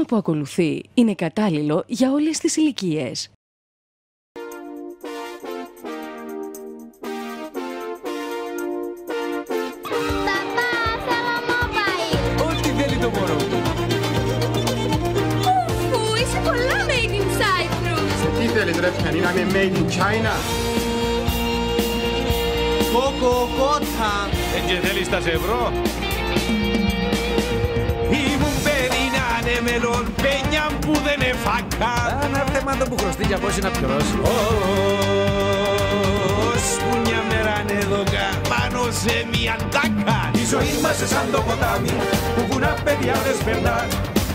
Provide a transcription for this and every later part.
που ακολουθεί είναι κατάλληλο για όλες τις ηλικίες. Παπά, θέλω mobile. Ό,τι θέλει το μωρό μου. Ου, είσαι πολλά made in Cyprus. Τι θέλεις ρε πιανή να είμαι made in China; Κοκοκότα. Δεν και θέλεις τα σε ευρώ; Μελών, πένια που δεν είναι φακά. Αν θέμα το που χρωστεί για πώς είναι να πληρώσει. Ως που μια μέρα είναι εδώ πάνω σε μια τάκα. Η ζωή μας σαν το ποτάμι που βουνά παιδιά δεν σπερνά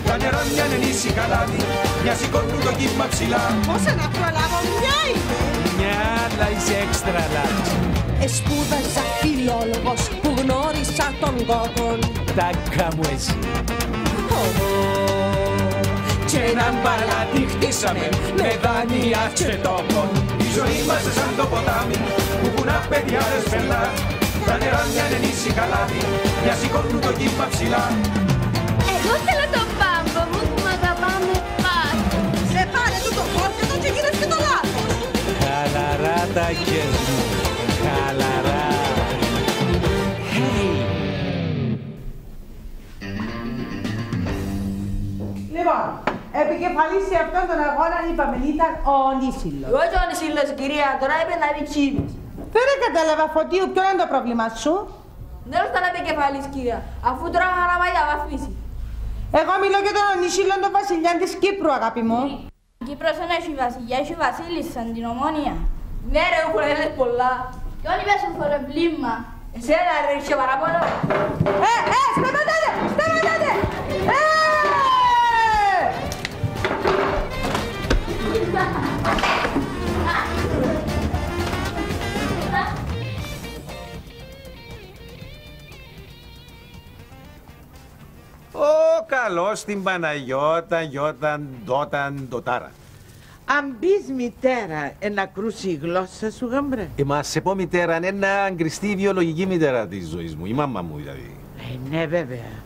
Τα νερά μια νησί καλάμι, μια σηκώνουν το κύμα ψηλά Πώς να προλάβω μια είμαι. Μια άλλα είσαι έξτρα large. Εσπούδασα φιλόλογος που γνώρισα τον κόκκον. Τάκα μου εσύ. Και έναν παλάτι χτίσαμε με δάνεια και τόπον Η ζωή μας σαν το ποτάμι που βουνά παιδιά δεν σπερνά Τα νερά μια νησί καλάμι, μια σηκώνουν το κύμα ψηλά Εγώ θέλω τον πάμπο μου που μ' αγαπάμε πάρα. Σε πάρε του το φόρτιο και γίνες και το λάθος. Χαλαρά τα κες μου. Χαλαρά. Λοιπόν, επικεφαλής σε αυτόν τον αγώνα είπαμε ήταν ο Νίσιλος. Εγώ και ο Νησίλος, κυρία, τώρα είπε να πει τσίνης. Δεν κατάλαβα φωτίου ποιο είναι το πρόβλημα σου; Δεν ήρθα να πει κεφαλής, κυρία, αφού τώρα είχα να πάει να βαφήσει. Εγώ μιλώ για τον Νίσιλο τον βασιλιά της Κύπρου αγάπη μου. Κύπρος δεν έχει βασιλιά, έχει βασίλισσα, την ομόνια. Ναι ρε, έχουν έλεγες πολλά. Κι όλοι μέσα στο ρεβλήμα. Εσένα ρε, είχε παράπονο. Ε, ε, Ω, καλώς την Παναγιώτα, Γιώταν, Ντόταν, Ντοτάρα. Αν πεις μητέρα, να κρούσει η γλώσσα σου, γαμπρέ. Ε, μα σε πω μητέρα, είναι να αγκριστεί η βιολογική μητέρα της ζωής μου, η μάμα μου δηλαδή. Ε, ναι, βέβαια.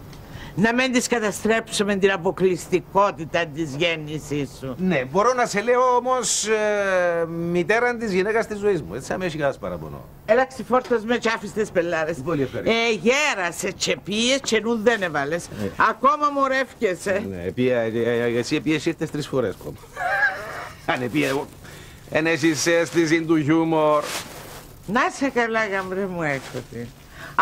Να μην της καταστρέψουμε την αποκλειστικότητα της γέννησής σου. Ναι, μπορώ να σε λέω όμως ε, μητέρα της γυναίκας της ζωής μου, έτσι θα με έχει κανένας παραπονό. Έλα ξυφόρτος με τσάφις τις πελάρες. Πολύ ευχαριστώ. Ε, γέρασε και πήγες και νου δεν έβαλες. Ακόμα μου ρεύκεσαι. Ναι, επία, ε, ε, εσύ επίες ήρθες τρεις φορές κόμμα. Αν επία εγώ, εν έχεις αίσθηση του χιούμορ. Να σε καλά, γαμπρέ μου έκοτη.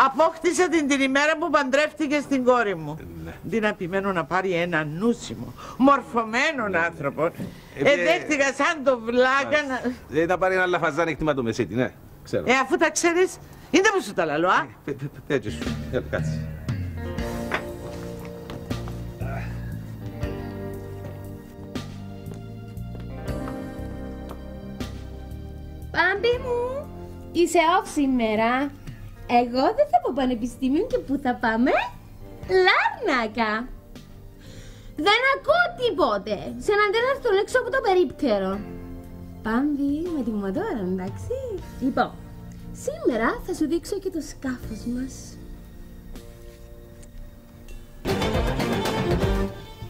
Απόκτησα την την ημέρα που παντρεύτηκε στην κόρη μου. Ναι. Τι να επιμένω να πάρει ένα νούσιμο, μορφωμένον άνθρωπο. Ε, Ε, ε, δέχτηκα σαν το βλάκα να... Δεν θα πάρει ένα λαφαζάνι χτύμα το μεσίτη, ναι, ξέρω. Ε, αφού τα ξέρεις, είναι που σου τα λαλώ, α. Πε- πε- πε- Έτσι σου, Έλα, κάτσε. Πάμπη μου, είσαι off σήμερα. Εγώ δεν θα πω πανεπιστήμιο και πού θα πάμε. Λάρνακα. Δεν ακούω τίποτε. Σε έναν τέταρτο έξω από το περίπτερο. Πάμπη, με τη τώρα, εντάξει. Λοιπόν, σήμερα θα σου δείξω και το σκάφος μας.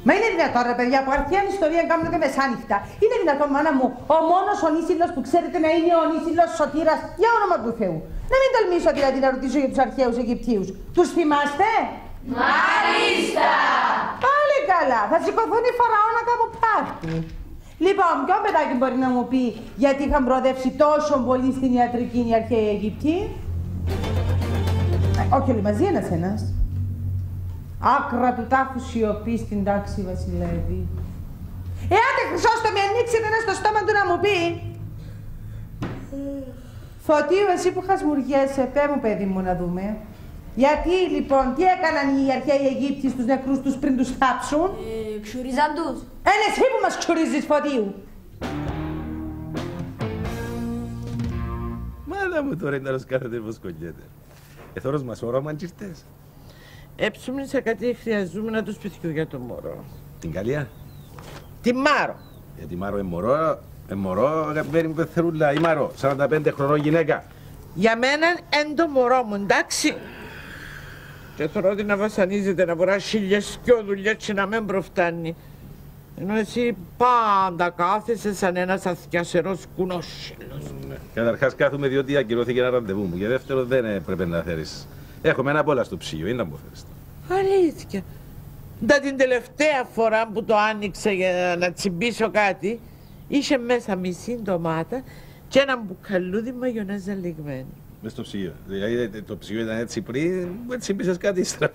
Μα είναι δυνατόν ρε παιδιά που αρχαία ιστορία κάνουν και μεσάνυχτα. Είναι δυνατόν μάνα μου ο μόνος ο Νίσιλος που ξέρετε να είναι ο Νίσιλος Σωτήρας για όνομα του Θεού. Να μην τολμήσω δηλαδή να ρωτήσω για τους αρχαίους Αιγυπτίους. Τους θυμάστε; Μάλιστα! Πάλι καλά. Θα σηκωθούν οι φαραώνα από πάρτι. Λοιπόν, ποιο παιδάκι μπορεί να μου πει γιατί είχαν προοδεύσει τόσο πολύ στην ιατρική οι αρχαίοι Αιγυπτοί. Ε, όχι όλοι μαζί, ένας ένας. Άκρα του τάφου σιωπής στην τάξη βασιλεύει. Εάν δεν Χρυσόστομη ανοίξετε ένα στο στόμα του να μου πει. Φωτίου, εσύ που χασμουριέσαι, πέ μου παιδί μου να δούμε. Γιατί λοιπόν, τι έκαναν οι αρχαίοι Αιγύπτιοι στους νεκρούς τους πριν τους θάψουν; Ε, ξουρίζαν τους. Έλα εσύ που μας ξουρίζεις Φωτίου. Μάνα μου τώρα είναι να κάθεται πως κολλιέται. Εθώρος μας όραμα τσιρτές. Έψουμε σε κάτι χρειαζούμε να τους σπιτιού για το μωρό. Την καλία. Τη Μάρο. Γιατί Μάρο ε μωρό, ε μωρό, αγαπημένη μου πεθερούλα, η Μάρο, 45 χρονών γυναίκα. Για μένα εν το μωρό μου, εντάξει. Και τώρα ότι να βασανίζεται να βορρά χίλιες δυο δουλειές και να μην προφτάνει. Ενώ εσύ πάντα κάθεσαι σαν ένας αθιασερός κουνόσχελος. Καταρχάς κάθομαι διότι ακυρώθηκε ένα ραντεβού μου. Και δεύτερο δεν έπρεπε να θέλει. Έχουμε ένα πολλά στο ψυγείο, είναι να μου φέρεις. Αλήθεια. Τα την τελευταία φορά που το άνοιξα για να τσιμπήσω κάτι, είχε μέσα μισή ντομάτα και ένα μπουκαλούδι μαγιονέζα λιγμένη. Μες στο ψυγείο. Δηλαδή το ψυγείο ήταν έτσι πριν, έτσι μπήσες κάτι ύστερα.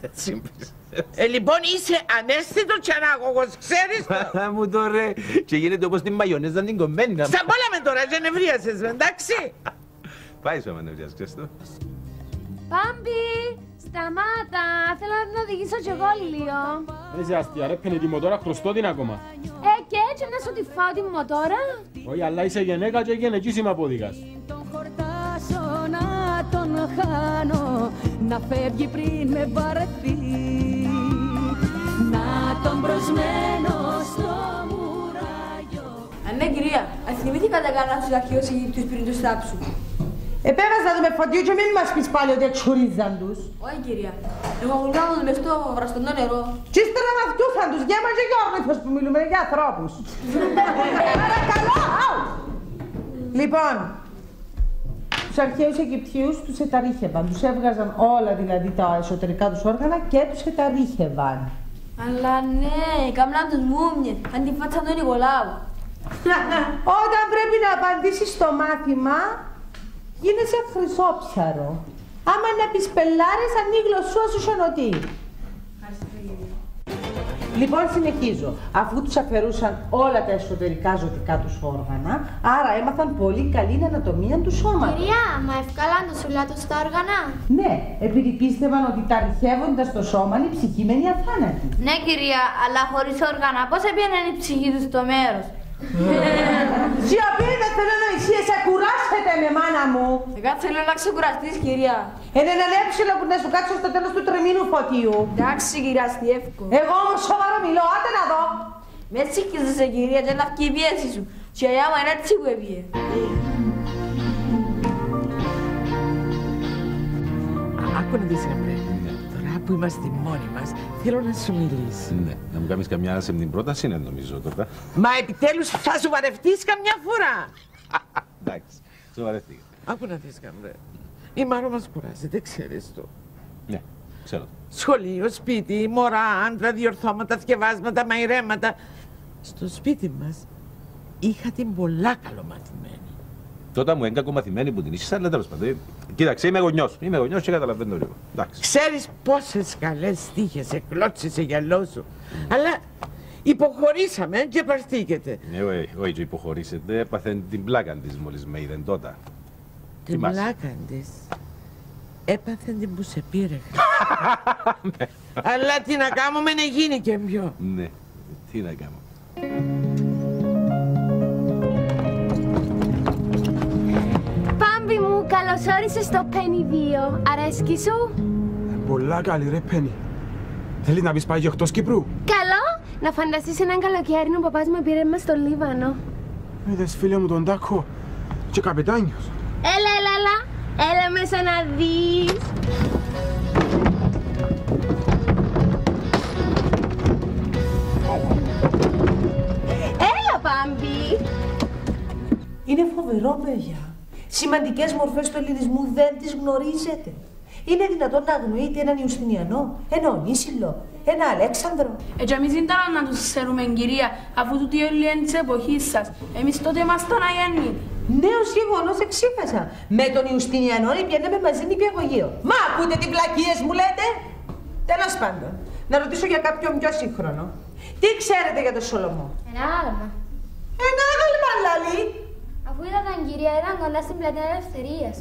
Έτσι μπήσες. Ε, λοιπόν είσαι ανέστητο και ανάγωγος, ξέρεις το. Α, μου το ρε. Και γίνεται όπως την μαγιονέζα την κομμένη να... Στα πολλά με τώρα και νευρίασες με, εντάξει. Πάει σου άμα νευριάς, ξέρεις το. Πάμπι, σταμάτα. Θέλω να την οδηγήσω κι εγώ λίγο. Είσαι αστεία ρε, πένε τη μοτόρα χρωστώ την ακόμα. Ε, και έτσι να σου τη φάω τη μοτόρα. Όχι, αλλά είσαι γυναίκα και γενεκής είμαι απόδικας. Τον χορτάσω να τον χάνω Να φεύγει πριν με βαρεθεί Να τον προσμένω στο μουράγιο Αν ναι, κυρία, αν θυμήθηκατε κανένα στους αρχαίους Αιγύπτους πριν τους θάψουν. Επέβαζα το με φωτιού και μην μας πεις πάλι ότι εξουρίζαν τους. Όχι, κυρία. Εγώ γουλνάω μες στο βραστονό νερό. Και ύστερα να φτούσαν τους γέμα και για όρνηθος που μιλούμε για ανθρώπους. Παρακαλώ! αου. Λοιπόν, τους αρχαίους Αιγυπτίους τους εταρρύχευαν. Τους έβγαζαν όλα δηλαδή τα εσωτερικά τους όργανα και τους εταρρύχευαν. Αλλά ναι, κάμναν τους μούμιες, αν την φάτσα του Νικολάου. Όταν πρέπει να απαντήσεις στο μάθημα, γίνεσαι χρυσόψαρο. Άμα να πεις πελάρες, ανοίγει γλωσσούα σου σιωνωτή. Λοιπόν, συνεχίζω. Αφού τους αφαιρούσαν όλα τα εσωτερικά ζωτικά τους όργανα, άρα έμαθαν πολύ καλή ανατομία του σώματος. Κυρία, μα ευκάλαν το σουλά τους στα όργανα; Ναι, επειδή πίστευαν ότι τα ρηχεύοντας το σώμα η ψυχή μένει αθάνατη. Ναι, κυρία, αλλά χωρίς όργανα, πώς έπιανε η ψυχή τους στο μέρος; Σιωπή, δεν θέλω νοησίες, σε κουράσετε με μάνα μου. Εγώ θέλω να ξεκουραστείς, κυρία. Είναι ένα έψιλο που να σου κάτσω στο τέλος του τριμήνου φωτίου. Εντάξει, κυρία, στη εύκολο. Εγώ όμως σοβαρό μιλώ, άντε να δω. Με σήκιζεσαι, κυρία, και να βγει η πίεση σου. Και η άμα είναι έτσι που έπιε. Άκου να δεις ρε πρέ. Τώρα που είμαστε μόνοι μας, θέλω να σου μιλήσω. Ναι, να μου κάνεις καμιά σε την πρόταση, είναι νομίζω τώρα. Μα επιτέλους θα σου βαρευτείς καμιά φορά. Εντάξει, σοβαρεύτηκα. Άκου να δεις καμπρέ. Η Μάρο μας κουράζεται, ξέρεις το. Ναι, ξέρω. Σχολείο, σπίτι, μωρά, άντρα, διορθώματα, θκευάσματα, μαϊρέματα. Στο σπίτι μας είχα την πολλά καλομαθημένη. Τότε μου είναι κακομαθημένη που την είσαι, αλλά τέλος πάντων. Κοίταξε, είμαι γονιός. Είμαι γονιός και καταλαβαίνω λίγο. Εντάξει. Ξέρεις πόσες καλές στίχες εκλώτσε σε γυαλό σου. Αλλά υποχωρήσαμε και παστήκεται. Ναι, όχι, όχι, και υποχωρήσετε, έπαθε την πλάκα της μόλις με είδεν τότε. Την Θυμάσαι; πλάκα της έπαθε την που σε πήρε. Αλλά τι να κάνουμε να γίνει και πιο. Ναι, τι να κάνω. Πάμπι μου, καλώς όρισες στο Penny 2. Αρέσκει σου; Πολλά καλή ρε Πένι. Θέλεις να πεις πάει και εκτός Κύπρου; Καλό! Να φανταστείς έναν καλοκαίρι ο παπάς με πήρε μας στο Λίβανο. Είδες φίλε μου τον Τάκο και καπετάνιος. Έλα, έλα, έλα. Έλα μέσα να δεις. Έλα, Πάμπι. Είναι φοβερό, παιδιά. Σημαντικές μορφές του ελληνισμού δεν τις γνωρίζετε. Είναι δυνατόν να αγνοείτε έναν Ιουστινιανό, ένα Ονίσιλο, ένα Αλέξανδρο. Ε, και εμείς δεν ήταν να τους ξέρουμε, κυρία, αφού τούτοι όλοι είναι της εποχής σας. Εμείς τότε ήμασταν αγέννητοι. Νέος γεγονός εξήχασα. Με τον Ιουστινιανό πιάναμε μαζί νηπιαγωγείο. Μα ακούτε τι βλακίες μου λέτε; Τέλος πάντων, να ρωτήσω για κάποιον πιο σύγχρονο. Τι ξέρετε για τον Σολομό; Ένα άλμα. Ένα άγαλμα, λαλή. Αφού ήταν κυρία, ήταν κοντά στην πλατεία ελευθερίας.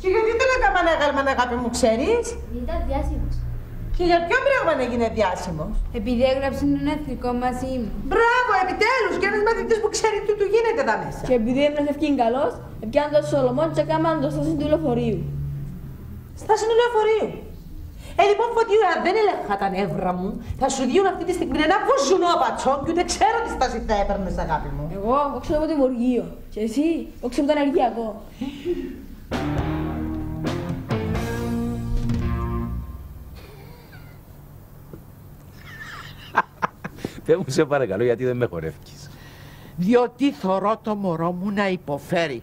Και γιατί δεν έκανα ένα άγαλμα, αγάπη μου, ξέρεις; Ήταν διάσημος. Και για ποιο πράγμα να γίνει διάσημο. Επειδή έγραψε τον εθνικό μας ύμνο. Μπράβο, επιτέλους! Και ένας μαθητής που ξέρει τι του γίνεται εδώ μέσα. Και επειδή έμεινε ευκήν καλός, έπιαν τον Σολομόν και έκαναν το στάση του λεωφορείου. Στάση του λεωφορείου. Ε, λοιπόν, φωτίου, αν δεν έλεγχα τα νεύρα μου, θα σου διούν αυτή τη στιγμή ένα βουζουνό πατσό και ούτε ξέρω τι στάση θα έπαιρνες, αγάπη μου. Εγώ όξω από το Υπουργείο. Και εσύ όξω από το Ενεργειακό. Πες μου σε παρακαλώ γιατί δεν με χορεύεις. Διότι θωρώ το μωρό μου να υποφέρει.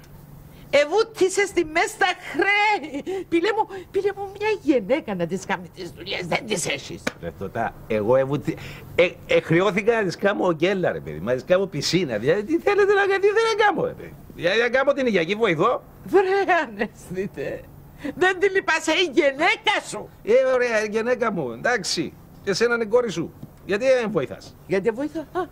Εβούτησε στη μέσα στα χρέη. Πήλε μου, πήλε μου μια γυναίκα να τις κάνει τις δουλειές, δεν τις έχεις. Ρε τωτά, εγώ εβουτι... ε, ε, χρεώθηκα να της κάνω γκέλα ρε παιδί, μα της κάνω πισίνα. Δηλαδή τι θέλετε να κάνετε, τι δεν να κάνω ρε παιδί. Δηλαδή να κάνω την οικιακή βοηθό. Βρε αναισθήτε. Δεν τη λυπάσαι η γυναίκα σου. Ε, ωραία, γυναίκα μου, εντάξει. Και εσένα είναι η κόρη σου. Γιατί δεν βοηθάς; Γιατί βοηθά; Α,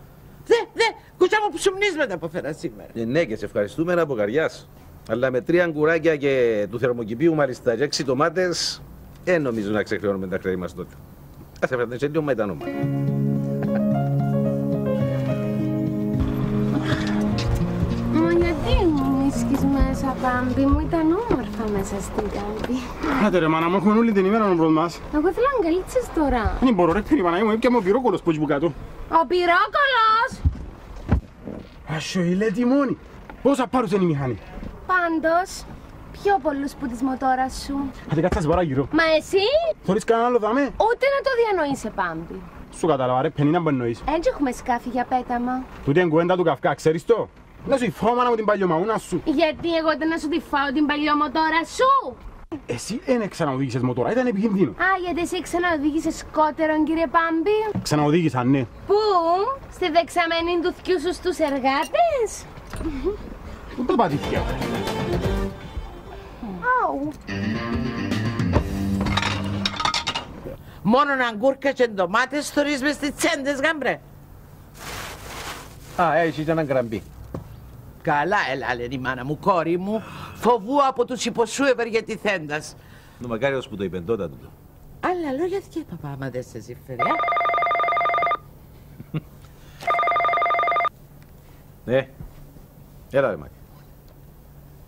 δε, δε, κουτσά μου ψουμνίσματα που φέρας σήμερα. Ε, ναι, και σε ευχαριστούμε από καρδιάς. Αλλά με τρία αγκουράκια και του θερμοκηπίου μάλιστα και έξι τομάτες, δεν νομίζω να ξεχρεώνουμε τα χρέη μας τότε. Ας έφεραν σε λίγο μετανόμα. Μα γιατί μου μίσκεις μέσα, Πάμπη μου, ήταν όμορφα μέσα στην κάμπη. Άντε ρε μάνα μου, έχουμε όλη την ημέρα να μπρος μας. Εγώ θέλω να αγκαλίτσες τώρα. Δεν μπορώ ρε φίλοι Παναγία μου, έπιαμε ο πυρόκολος που έχει που κάτω. Ο πυρόκολος! Ασιο, η λέτη μόνη. Πόσα πάρουσε είναι η μηχανή; Πάντως, πιο πολλούς που της μοτόρας σου. Άντε κάτσε να σε παρά γύρω. Μα εσύ, Θωρείς κανένα άλλο δάμε. ούτε να το διανοείσαι, Πάμπη. Σου κατάλαβα ρε, πενίνα που εννοείς. Έτσι έχουμε σκάφη για πέταμα. Τούτη είναι κουβέντα του Καυκά, ξέρεις το; Να σου υφάω μάνα μου την παλιωμαούνα σου. Γιατί εγώ ήταν να σου τη φάω την παλιό μοτόρα σου. Εσύ δεν ξαναοδήγησες μοτόρα, ήταν επικίνδυνο. Α, γιατί εσύ ξαναοδήγησες σκότερον, κύριε Πάμπη. Ξαναοδήγησα, ναι. Πού, στη δεξαμένη του θκιού σου στους εργάτες. Πού τα πατήθηκε. Αου. Μόνο αγκούρκα και ντομάτες θωρείς μες στις τσέντες, γάμπρε. Α, έτσι ήταν ένα γκραμπί. Καλά, έλα, λένε η μάνα μου, κόρη μου. Φοβού από τους υποσού ευεργετηθέντας. Το μακάριος που το είπε τότε τούτο. Άλλα λόγια και παπά, άμα δεν σε συμφέρει. α. Ναι. Έλα ρε Μάκη.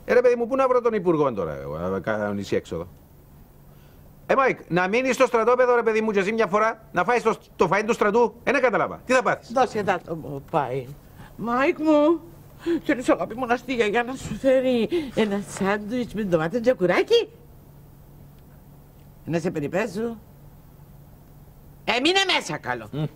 Ε, ρε παιδί μου, πού να βρω τον υπουργό τώρα, εγώ, να κανονίσει έξοδο. Ε, Μάικ, να μείνεις στο στρατόπεδο, ρε παιδί μου, και εσύ μια φορά, να φάεις το, το φαΐν του στρατού. Ε, δεν κατάλαβα. Τι θα πάθεις; Δώσε εδώ το mobile. Μάικ μου, θέλεις αγάπη μου να στη γιαγιά να σου φέρει ένα σάντουιτς με ντομάτες και κουράκι; Να σε περιπέζω. Έμεινε μέσα καλό.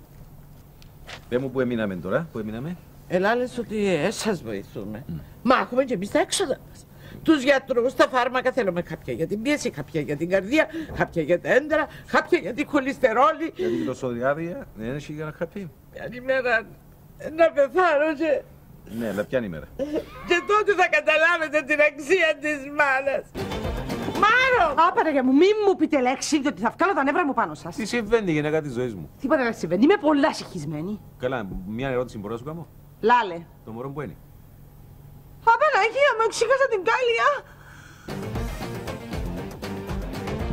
Πες μου που έμειναμε τώρα, που έμειναμε. Ελά λες ότι ε, σας βοηθούμε. Μα έχουμε και εμείς τα έξοδα μας. Τους γιατρούς, τα φάρμακα θέλουμε κάποια για την πίεση, κάποια για την καρδία, κάποια για τα έντερα, κάποια για την χολυστερόλη. Για την κλωσοδιάδεια, δεν έχει για να χαπεί. Μια ημέρα να πεθάνω και, Ναι, αλλά ποια είναι η μέρα; και τότε θα καταλάβετε την αξία της μάνας. Μάρο! Α, Παναγία μου, μην μου πείτε λέξη, διότι θα βγάλω τα νεύρα μου πάνω σας. Τι συμβαίνει, γυναίκα της ζωής μου; Τίποτα δεν συμβαίνει, είμαι πολλά συγχυσμένη. Καλά, μια ερώτηση μπορώ να σου κάνω; Λάλε. Το μωρό που είναι. Α, Παναγία μου, εξήγασα την κάλια.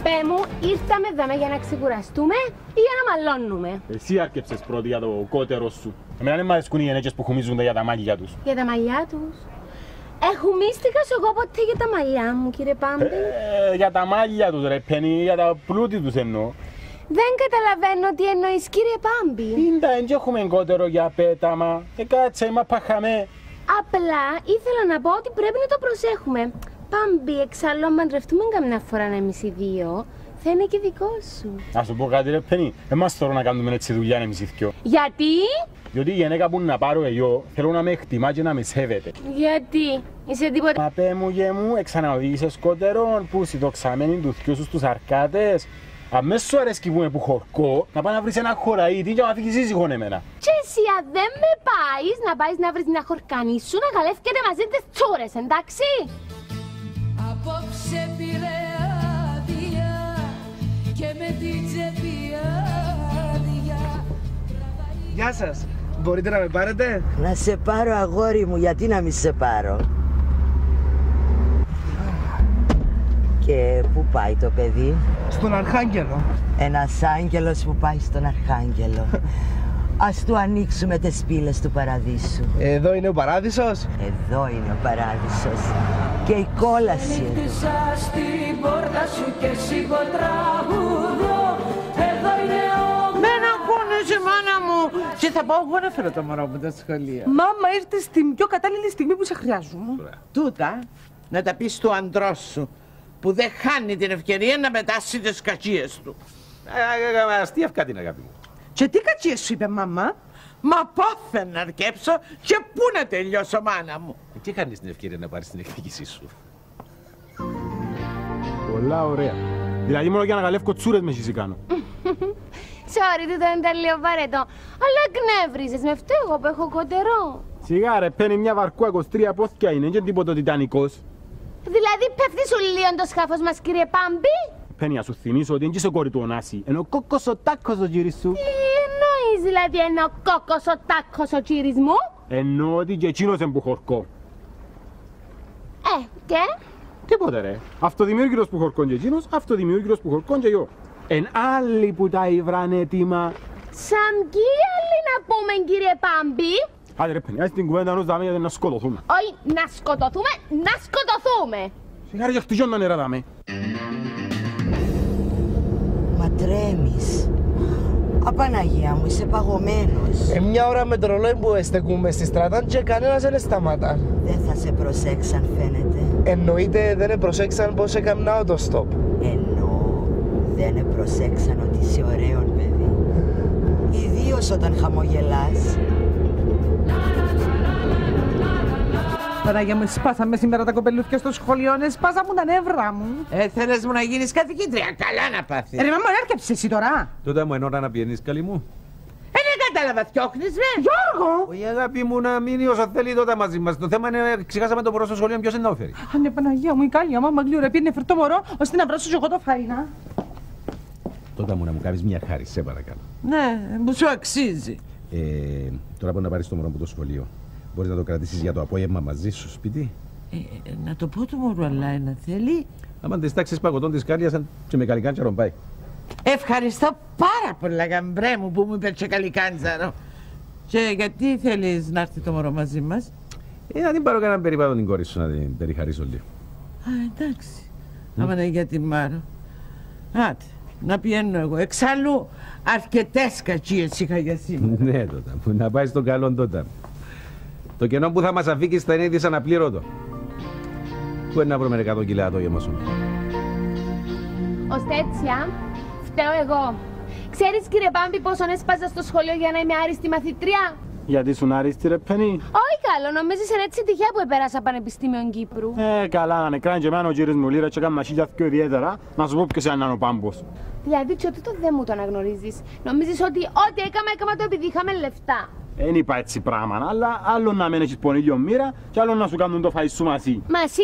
Πέ μου, ήρθαμε εδώ για να ξεκουραστούμε ή για να μαλώνουμε. Εσύ άρκεψες πρώτη για το κότερο σου. Εμένα δεν μ' αρέσκουν οι γυναίκες που χουμίζονται για τα μάγια τους. Για τα μαλλιά τους. Εχουμίστηκα σου εγώ ποτέ για τα μαλλιά μου, κύριε Πάμπη. Ε, για τα μάγια τους ρε πένι, για τα πλούτη τους εννοώ. Δεν καταλαβαίνω τι εννοείς, κύριε Πάμπη. Ίντα, δεν έχουμε κότερο για πέταμα. Ε, κάτσε, μα παχαμε. Απλά ήθελα να πω ότι πρέπει να το προσέχουμε. Πάμπη, εξάλλου, αν παντρευτούμε καμιά φορά να εμείς οι δύο, θα είναι και δικό σου. Να σου πω κάτι ρε πένι, εμάς θέλω να κάνουμε έτσι δουλειά εμείς οι δυο. Γιατί; Διότι η γυναίκα που να πάρω εγώ, θέλω να με εκτιμά και να με σέβεται. Γιατί; Είσαι τίποτα. Μα πέ μου και μου, εξαναοδήγησες κότερον που συντοξαμένοι του θκιού σου στους αρκάτες. Αμέσως σου αρέσκει που είμαι που χορκώ, να πάει να βρεις ένα χωραΐτι και να φύγεις ήσυχον εμένα. Και εσύ, αν δεν με πάεις, να πάεις να βρεις μια χορκανή σου να καλεύκεται μαζί τις τσούρες, εντάξει; Γεια σας. Μπορείτε να με πάρετε; Να σε πάρω αγόρι μου, γιατί να μην σε πάρω; Και πού πάει το παιδί; Στον Αρχάγγελο. Ένας άγγελος που πάει στον Αρχάγγελο. Ας του ανοίξουμε τις πύλες του παραδείσου. Εδώ είναι ο παράδεισος; Εδώ είναι ο παράδεισος. Και η κόλαση εδώ. Χτίσα στην πόρτα σου και σήκω τραγουδό Εδώ είναι ο Μεν ακούνε μάνα μου. Και θα πάω εγώ να φέρω το μωρό μου τα σχολεία; Μάμα, ήρθες στην πιο κατάλληλη στιγμή που σε χρειάζομαι. Τούτα να τα πεις του αντρός σου που δεν χάνει την ευκαιρία να μετάσει τις κακίες του. Ε, Αστεία αυτή την αγάπη μου. Και τι κατσίες σου είπε, μάμα. Μα πόθεν να αρκέψω και πού να τελειώσω μάνα μου. Τι κάνεις την ευκαιρία να πάρεις την εκδίκησή σου. Πολλά ωραία. Δηλαδή μόνο για να καλεύκω τσούρες με έχεις κάνω. Sorry, τούτο ήταν λίγο βαρετό. Αλλά εκνεύριζες, με φταίω εγώ που έχω κοτερό. Σιγά ρε, παίρνει μια βαρκούα 23 πόθηκια είναι και τίποτα τιτανικός. Δηλαδή πέφτει σου λίγο το σκάφος μας, κύριε Πάμπη; Παίρνει να σου θυμίσω ότι είναι και σε κόρη του ο Νάση. Ενώ ο κόκκος ο τάκος ο κύρις σου. Τι εννοείς δηλαδή είναι ο κόκκος ο τάκος ο κύρις μου; Ενώ ότι και εκείνος είναι που χορκώ. Ε, και; Τίποτε ρε. Αυτοδημιούργυρος που χορκώ και εκείνος, αυτοδημιούργυρος που χορκώ και εγώ. Εν άλλοι που τα ήβραν έτοιμα. Σαν κι άλλοι να πούμε, κύριε Πάμπη. Άντε ρε παινιά, στην κουβέντα ενός δάμε γιατί να σκοτωθούμε. Όχι, να σκοτωθούμε, να σκοτωθούμε. Σιγά ρε για χτυγιόν να νερά δάμε. Τρέμεις. Απαναγία μου, είσαι παγωμένος. Ε, μια ώρα με το ρολόι που στεκούμε στη στράτα και κανένας δεν σταματά. Δεν θα σε προσέξαν φαίνεται. Εννοείται δεν προσέξαν πως έκαμνα το stop. Ενώ δεν προσέξαν ότι είσαι ωραίο παιδί. Ιδίως όταν χαμογελάς. Παναγία μου, σπάσαμε σήμερα τα κοπελούθια στο σχολείο, ναι, σπάσα μου τα νεύρα μου. Ε, θέλεις μου να γίνεις καθηγήτρια, καλά να πάθεις. Ε, Ρε, μα μου έρκεψε εσύ τώρα. Τότε μου είναι ώρα να πηγαίνεις καλή μου. Ε, δεν κατάλαβα, φτιάχνεις με. Γιώργο! Όχι αγάπη μου να μείνει όσο θέλει τότε μαζί μας. Το θέμα είναι ξεχάσαμε το πρώτο στο σχολείο ποιος είναι να όφερει. Α, ναι, Παναγία μου, η κάλια μάμα γλύωρα πήρνε φερτό μωρό, ώστε να βράσω και εγώ το φαΐνα. Τότε μου να μου κάνεις μια χάρη, σε παρακαλώ. Ναι, μου σου αξίζει. Ε, τώρα που να πάρεις το μωρό από το σχολείο. Μπορείς να το κρατήσεις για το απόγευμα μαζί σου σπίτι. Ε, ε, να το πω του μωρού αλλά να θέλει. Άμα τις τάξεις παγωτών της κάλιας και με καλικάντζαρο πάει. Ευχαριστώ πάρα πολλά γαμπρέ μου που μου είπε και καλικάντζαρο. Και γιατί θέλεις να έρθει το μωρό μαζί μας; Ε, να την πάρω κανέναν περιπάτο την κόρη σου να την περιχαρίσω λίγο. Α, εντάξει. Άμα είναι για την Μάρο. Άτε, να πηγαίνω εγώ. Εξάλλου, αρκετές κατσίες είχα για σήμερα. ναι, τότε. Που να πάει στον καλό τότε. Το κενό που θα μας αφήκεις θα είναι δυσαναπλήρωτο. Πού είναι να βρούμε 100 κιλά το γεμάσο; Ώστε έτσι, α, φταίω εγώ. Ξέρεις κύριε Πάμπη πόσο έσπαζα στο σχολείο για να είμαι άριστη μαθητρία; Γιατί σου να αρίστη ρε πένι. Όχι καλό, νομίζεις είναι έτσι τυχαία που επέρασα Πανεπιστήμιο Κύπρου; Ε, καλά, να νεκράνει και εμένα ο κύριος μου λίρα και έκανα χίλια πιο ιδιαίτερα. Να σου πω ποιος είναι ο πάμπος. Δηλαδή και τούτο δεν μου το αναγνωρίζεις. Νομίζεις ότι ό,τι έκαμα, έκαμα το επειδή είχαμε λεφτά. Δεν είπα έτσι πράγμα, αλλά άλλο να μην έχεις πονίδιο μοίρα και άλλο να σου κάνουν το φαΐ σου μαζί. Μασί!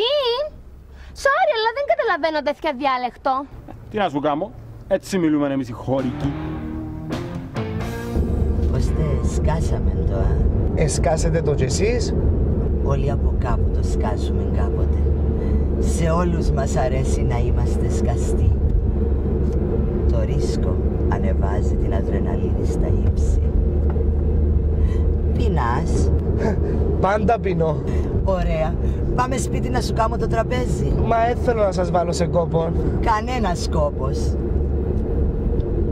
Sorry, αλλά δεν καταλαβαίνω τέτοια διάλεκτο. Τι να σου κάνω, έτσι μιλούμε εμείς οι χώρικοι. Ώστε σκάσαμε το, α. Εσκάσετε το κι εσείς; Όλοι από κάπου το σκάσουμε κάποτε. Σε όλους μας αρέσει να είμαστε σκαστοί. Το ρίσκο ανεβάζει την αδρεναλίνη στα ύψη. Πεινάς. Πάντα πεινώ. Ωραία. Πάμε σπίτι να σου κάνω το τραπέζι. Μα δεν θέλω να σας βάλω σε κόπο. Κανένας κόπος.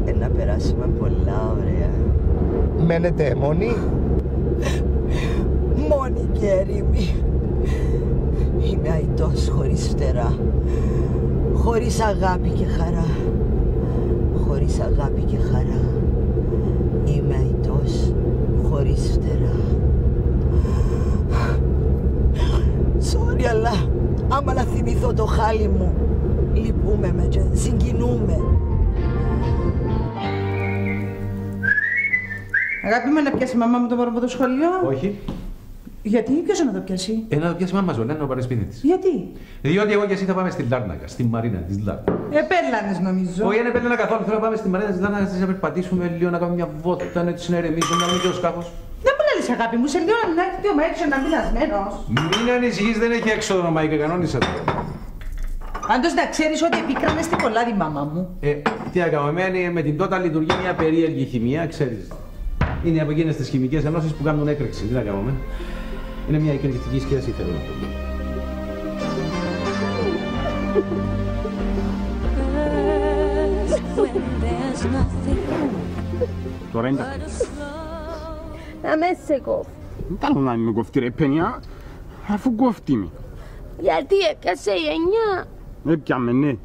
Ε, να περάσουμε πολλά ωραία. Μένετε μόνοι; Μόνη και έρημη. Είμαι αητός χωρίς φτερά. Χωρίς αγάπη και χαρά. Χωρίς αγάπη και χαρά. Είμαι αητός χωρίς φτερά. Sorry, αλλά άμα να θυμηθώ το χάλι μου, λυπούμε με και συγκινούμε. Αγάπη μου, να πιάσει η μαμά μου το μωρό από το σχολείο; Όχι. Γιατί, ποιος να το πιάσει; Ε, να το πιάσει μάμα ζωλά να το πάρει σπίτι της. Γιατί; Διότι εγώ και εσύ θα πάμε στη Λάρνακα, στη Μαρίνα της Λάρνακας. Επέλλανες νομίζω. Όχι, δεν επέλλανα καθόλου. Θέλω να πάμε στη Μαρίνα της Λάρνακας να περπατήσουμε λίγο, να κάνουμε μια βόλτα, να έτσι να ηρεμήσουμε, να δούμε και το σκάφος. Δεν μου λες αγάπη μου, σε λίγο να έρθει ο Μάικ να μην ασμένος. Μην ανησυχείς, δεν έχει έξοδο ο Μάικ, εκανόνισα το. Πάντως να ξέρεις ότι επίκρανες την πολλά τη μάμα μου. Ε, τι να κάνουμε, εμένα με την τότε λειτουργεί μια περίεργη χημεία, ξέρεις. Είναι από εκείνες τις χημικές ενώσεις που κάνουν έκρηξη, τι να κάνουμε. Είναι μια εκρηκτική σχέση, θέλω να πω. Τώρα είναι τα Να με σε κόφει. Ήταν να με κοφτεί ρε πένια, αφού κοφτεί με. Γιατί έπιασε η εννιά. Έπιαμε ναι.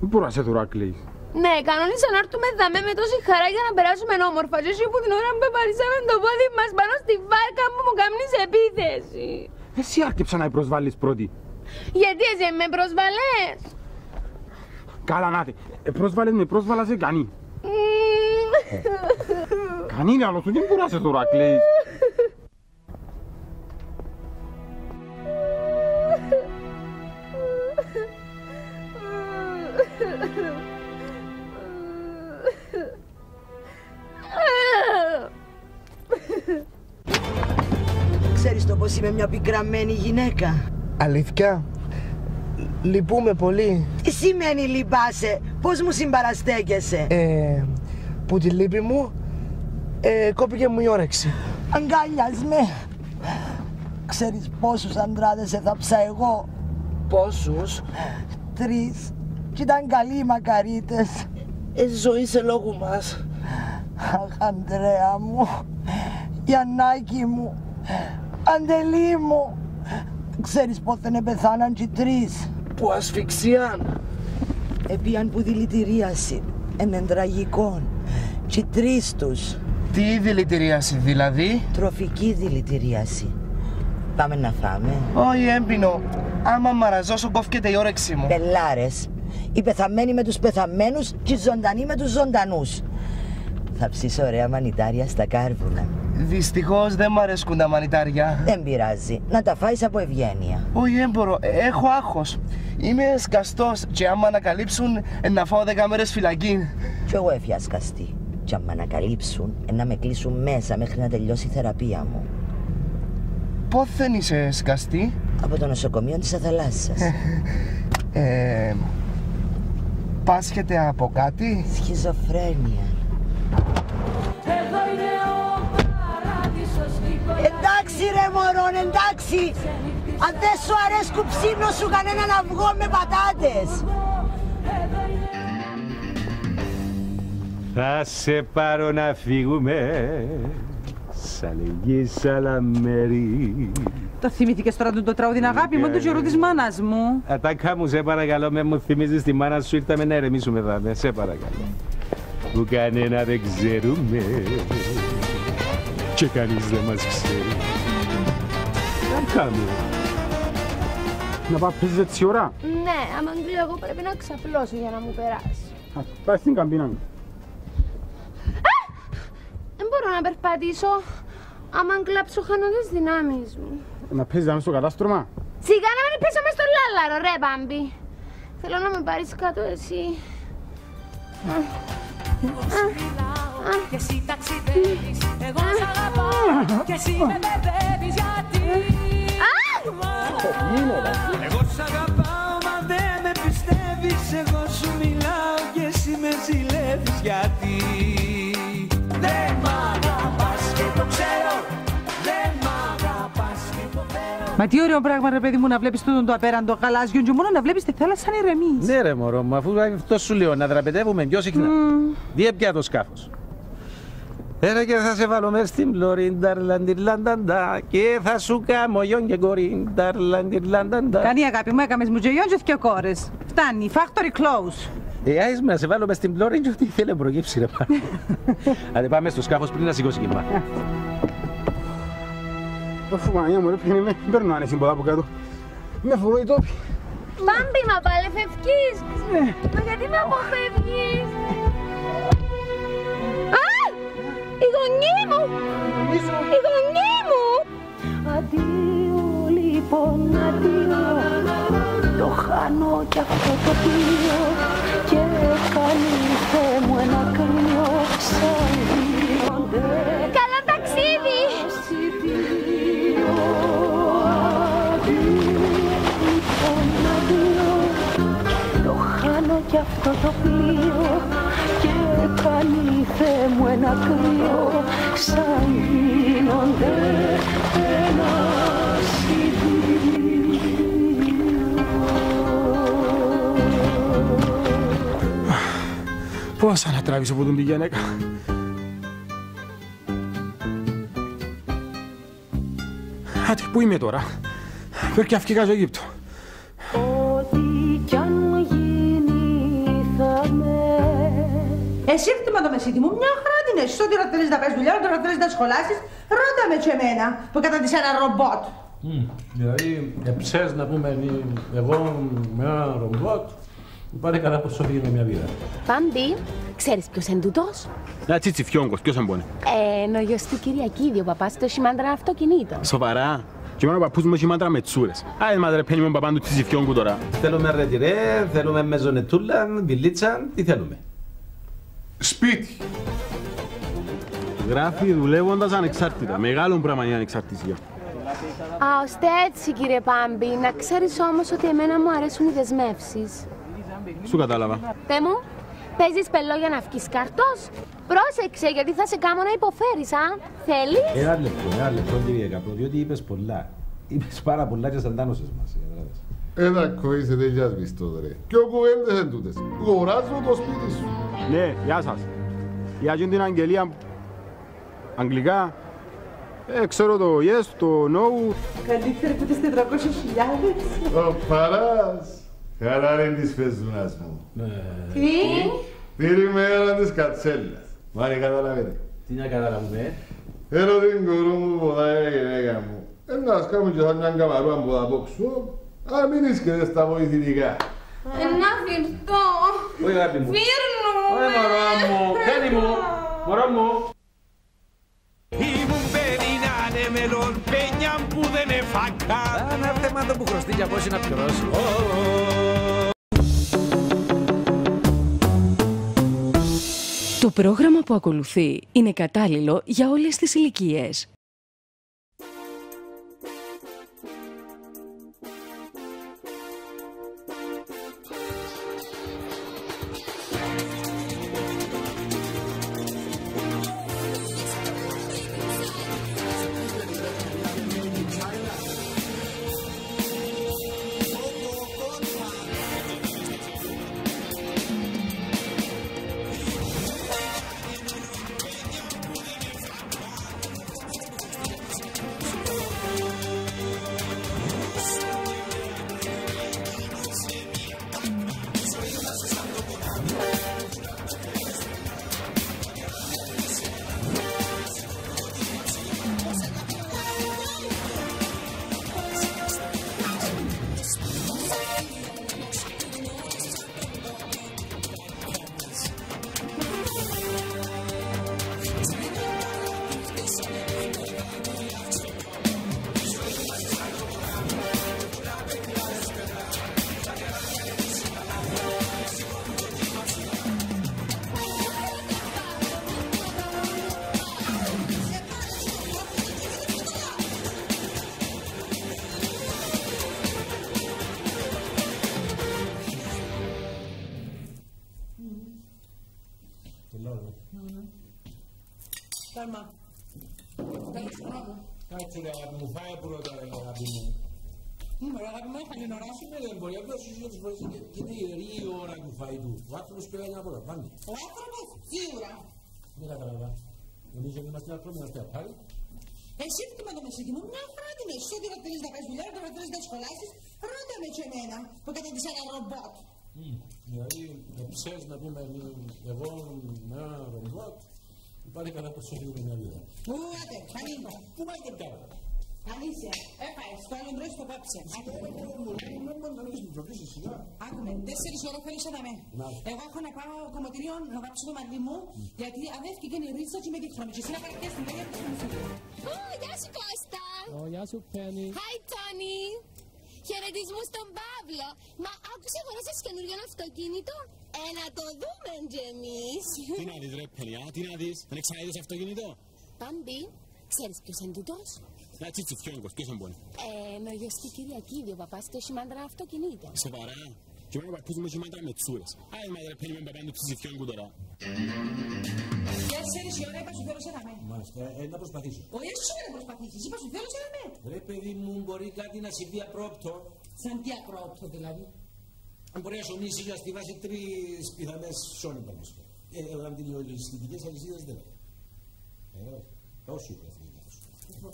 Δεν μπορώ να σε τώρα κλαίεις. Ναι, κανόνισα να έρθουμε δαμέ με τόση χαρά για να περάσουμε όμορφα. Και όχι που την ώρα που πεπαρίσαμε το πόδι μας πάνω στη βάρκα που μου κάνεις επίθεση. Εσύ άρκεψα να προσβάλλεις πρώτη. Γιατί εσύ με προσβαλές; Καλά, νάτε. Ε, πρόσβαλες με πρόσβαλα σε κανεί. Κανεί είναι άλλο σου, δεν κουράσαι τώρα, κλαίεις. Ξέρεις το πως είμαι μια πικραμένη γυναίκα. Αλήθεια; Λυπούμε πολύ. Τι σημαίνει λυπάσαι, πώς μου συμπαραστέκεσαι; Ε, που τη λύπη μου ε, κόπηκε μου η όρεξη. Αγκάλιας με. Ξέρεις πόσους αντράδες έθαψα εγώ; Πόσους; Τρεις. Κι ήταν καλοί οι μακαρίτες. Ε, ζωή σε λόγου μας. Αχ, Ανδρέα μου. Γιαννάκη μου. Αντελή μου. Ξέρεις πότε να πεθάναν κι οι τρεις. Που ασφυξίαν. Επίαν που δηλητηρίαση. Εν τραγικών. Κι οι τρεις τους. Τι δηλητηρίαση δηλαδή; Τροφική δηλητηρίαση. Πάμε να φάμε. Όχι έμπινο. Άμα μαραζώσω κόφκεται η όρεξή μου. Πελάρες. Οι πεθαμένοι με τους πεθαμένους και οι ζωντανοί με τους ζωντανούς. Θα ψήσω ωραία μανιτάρια στα κάρβουνα. Δυστυχώς δεν μ' αρέσκουν τα μανιτάρια. Δεν πειράζει. Να τα φάεις από ευγένεια. Όχι, έμπορω. Έχω άγχος. Είμαι σκαστός και άμα ανακαλύψουν ε, να φάω δέκα μέρες φυλακή. Κι εγώ έφυγα σκαστή. Κι άμα ανακαλύψουν, ε, να με κλείσουν μέσα μέχρι να τελειώσει η θεραπεία μου. Πόθεν είσαι σκαστή; Από το νοσοκομείο της Αθαλάσσας. Ε, πάσχεται από κάτι; Σχιζοφρένεια. Εντάξει ρε μωρόν, εντάξει. Αν δεν σου αρέσκουν ψήνω σου κανέναν αυγό με πατάτες. Θα σε πάρω να φύγουμε Σαλεγγί σαλαμέρι Το θυμήθηκες τώρα το τραγούδι αγάπη μου, του καιρού της μάνας μου. Ατάκα μου σε παρακαλώ με μου θυμίζεις τη μάνα σου ήρθαμε να ερεμήσουμε δάμε Σε παρακαλώ Που κανένα δεν ξέρουμε Και κανείς δεν μας ξέρει Τι κάνουμε Να πάω πέσεις έτσι ώρα. Ναι, άμα κλαίω εγώ πρέπει να ξαπλώσω για να μου περάσει. Α, Πάει στην καμπίνα μου. Δεν μπορώ να περπατήσω. Άμα κλάψω χάνω τις δυνάμεις μου. Να παίζεις να στο κατάστρωμα. Σιγά να μην πέσω μες στο λάλαρο, ρε Μπάμπη. Θέλω να με πάρεις κάτω εσύ. Και εσύ ταξιδεύεις, εγώ σ' αγαπάω Και εσύ με μπερδεύεις γιατί Εγώ σ' αγαπάω μα δεν με πιστεύεις Εγώ σου μιλάω και εσύ με ζηλεύεις Γιατί Δεν μ' αγαπάς και το ξέρω Δεν μ' αγαπάς και το θέλω Μα τι ωραίο πράγμα ρε παιδί μου να βλέπεις τούτον το απέραντο γαλάζιο και μόνο να βλέπεις τη θάλασσα να ηρεμείς. Ναι ρε μωρό μου, αφού αυτό σου λέω, να δραπετεύουμε πιο συχνά. Διέ πια το σκάφος. Έλα και θα σε βάλω μες στην πλώρη, νταρλαντιρλανταντά Και θα σου κάνω γιον και κορίν, νταρλαντιρλανταντά Κάνει αγάπη μου, έκαμες μου και γιον και δυο κόρες. Φτάνει, factory close. Ε, άις με να σε βάλω μες στην πλώρη και ό,τι θέλει να προκύψει ρε πάνω. Άντε πάμε στο σκάφος πριν να σηκώσει κύμα. Αφού μανία μου ρε πήγαινε με, δεν παίρνω άνεση πολλά από κάτω. Με φορώ η τόπη. Μπάμπη, μα πάλι φευκείς. Μα γιατί με αποφεύγεις; Η γονή μου! Η γονή μου! Αντίο λοιπόν, αντίο Το χάνω κι αυτό το πλοίο Και κάνει Θεέ μου ένα κρύο Σαν γίνονται Καλό ταξίδι! Αντίο, λοιπόν, αντίο Το χάνω κι αυτό το πλοίο Και κάνει Θεέ μου ένα κρύο Σαν γίνονται ένα Πόσα να τράβεις από τον τη γυναίκα; Άτε, πού είμαι τώρα; Πρέπει και αυκήκα στο Αιγύπτο. Με το μεσίτη μου, μια χαρά την έχεις. Τώρα θέλεις να πας δουλειά, τώρα θέλεις να σχολάσεις. Ρώτα με και εμένα, που καταντήσει ένα ρομπότ. Μμ, Δηλαδή, εψές να πούμε, εγώ με ένα ρομπότ, πάρε καλά πως σώθηκε μια βίδα. Πάμπη, ξέρεις ποιος είναι τούτος; Ένα τσιτσιφιόγκος, ποιος εμπόνε. Ε, είναι ο γιος του Κυριακίδη, ο παπάς του σημάντρα αυτοκινήτο. Σοβαρά. Και μόνος ο παππούς μου έχει μάντρα με τσούρες. Άι, μάτρε, πένει με παπάν του τσιτσιφιόγκου τώρα. Θέλουμε ρετυρέ, θέλουμε μεζονετούλα, βιλίτσα, τι θέλουμε. Σπίτι. Γράφει δουλεύοντας ανεξάρτητα. Μεγάλο πράγμα είναι η ανεξαρτησία. Α, ώστε έτσι κύριε Πάμπη, να ξέρεις όμως ότι εμένα μου αρέσουν οι δεσμεύσεις. Σου κατάλαβα. Πε μου, παίζεις πελό για να βγεις καρτός; Πρόσεξε, γιατί θα σε κάνω να υποφέρεις, α; Θέλεις; Ένα λεπτό, ένα λεπτό κύριε Καπρό, διότι είπες πολλά. Είπες πάρα πολλά και σαντάνωσες μας, καταλάβες. Ένα κοίησε τελειάς μισθός ρε. Και ο κουβέντες εν τούτες. Γοράζω το σπίτι σου. Ναι, γεια σας. Για εκείνη την αγγελία αγγλικά, ε, ξέρω το yes, το no. Καλύτερα από τις 400.000. Ο Παράς. Χαρά είναι της φεζούνας μου. Τι; Περιμένω της κατσέλας. Μα δεν καταλαβαίνετε. Τι να καταλαβούμε, Θέλω την κορού μου που θα είναι γυναίκα μου. Ένα ας κάνουμε και σαν μια καμαρούα που θα απόξω. Α, μην ίσκετε στα βοηθητικά. Να φυρτώ. Όχι αγάπη μου. Φύρνω. Όχι μωρό μου, χέρι μου, μωρό μου. Ήμουν παιδί να είναι μελών, πένια που δεν είναι φακά. Ένα θέμα το που χρωστεί για πόση να πληρώσει. Το πρόγραμμα που ακολουθεί είναι κατάλληλο για όλες τις ηλικίες. Δεν μπορεί, απλώς σου τις φορές και είναι ιερή η ώρα του φαϊτού. Ο άνθρωπος πρέπει να απολαμβάνει. Ο άνθρωπος, σίγουρα. Δεν κατάλαβα. Νομίζω ότι είμαστε άνθρωποι, είμαστε απάλι. Εσύ έρθει με το μεσίτη μου, μια χαρά την έχεις. Ό,τι ώρα θέλεις να πας δουλειά, τώρα θέλεις να σχολάσεις. Ρώτα με και εμένα, που καταντήσει ένα ρομπότ. Μμ, Δηλαδή, εψές να πούμε, εγώ με ένα ρομπότ, πάρε καλά πως σώθηκε μια vida. Ου, άτε, πανίγω. Πού πάει το πιάτο. Ανήσια, έφαες, το άλλο μπρος το πάψε. Άκουμε, τέσσερις ώρα θέλεις να με. Εγώ έχω να πάω κομμωτήριο να βάψω το μαλλί μου, γιατί αν έφυγε η ρίτσα και με δείχνω. Και εσύ να πάρεις στην τέλεια της μουσικής. Ω, γεια σου Κώστα! Ω, γεια σου Penny. Hi Tony! Χαιρετισμού στον Παύλο. Μα άκουσε αγοράσες καινούριο αυτοκίνητο. Ε, να το δούμε κι εμείς. Τι να δεις ρε παιδιά, τι να δεις, δεν εξαίδεις αυτοκίνητο. Πάμπη, ξέρεις ποιος είναι τούτος; Ένα τσιτσιφιόγκος, ποιος εμπόνε. Ε, είναι ο γιος του Κυριακίδη, ο παπάς του έχει μάντρα αυτοκινήτο. Σοβαρά. Και μόνο ο παππούς μου έχει μάντρα με τσούρες. Άι, μάτρε, πένει με παπάν του τσιτσιφιόγκου τώρα. Τέσσερις ώρα είπα σου θέλω σε να με. Μάλιστα, ε, να προσπαθήσω. Όχι, εσύ σου να προσπαθήσεις, είπα σου θέλω σε να με. Ρε παιδί μου, μπορεί κάτι να συμβεί απρόπτω. Σαν τι απρόπτω δηλαδή. Αν μπορεί να σωνίσει για στη βάση τρεις πιθανές σώνει πάνω σου. Ε, εγώ από την λογιστικές αλυσίδες δεν έχω. Ε, όχι. Τόσο πρέπει να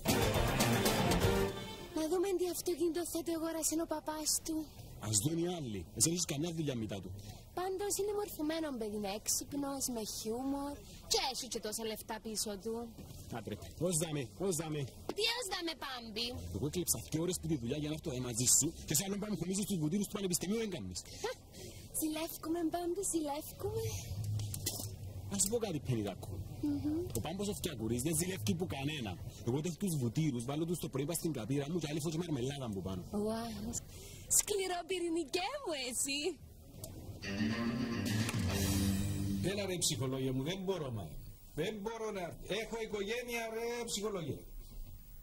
Να δούμε τι αυτοκίνητο θα το αγοράσει ο παπάς του. Ας δουν οι άλλοι. Εσύ έχεις καμιά δουλειά μετά του. Πάντως είναι μορφωμένο παιδί, είναι έξυπνος, με χιούμορ και έχει και τόσα λεφτά πίσω του. Άτρε, πώς δάμε, πώς δάμε. Τι ως δάμε πάμπι. Εγώ έκλεψα δύο ώρες που τη δουλειά για να έρθω ε, μαζί σου και σε άλλον πάμε χωμίζεις τους βουτήρους του πανεπιστημίου δεν κάνεις. Ζηλεύκουμε πάμπι, ζηλεύκουμε. Να σου πω κάτι πενιδάκο. Μμμ. Ο Πάμπος ο Φτιακουρής δεν ζηλεύει που κανένα. Εγώ τέχω τους βουτήρους, βάλω τους το πρωί πας στην καπίρα μου και άλλη φως μαρμελάδα από πάνω. Wow. Σκληρό πυρηνικέ μου εσύ. Έλα ρε ψυχολόγια μου, δεν μπορώ μα. Δεν μπορώ να... Έχω οικογένεια ρε ψυχολόγια.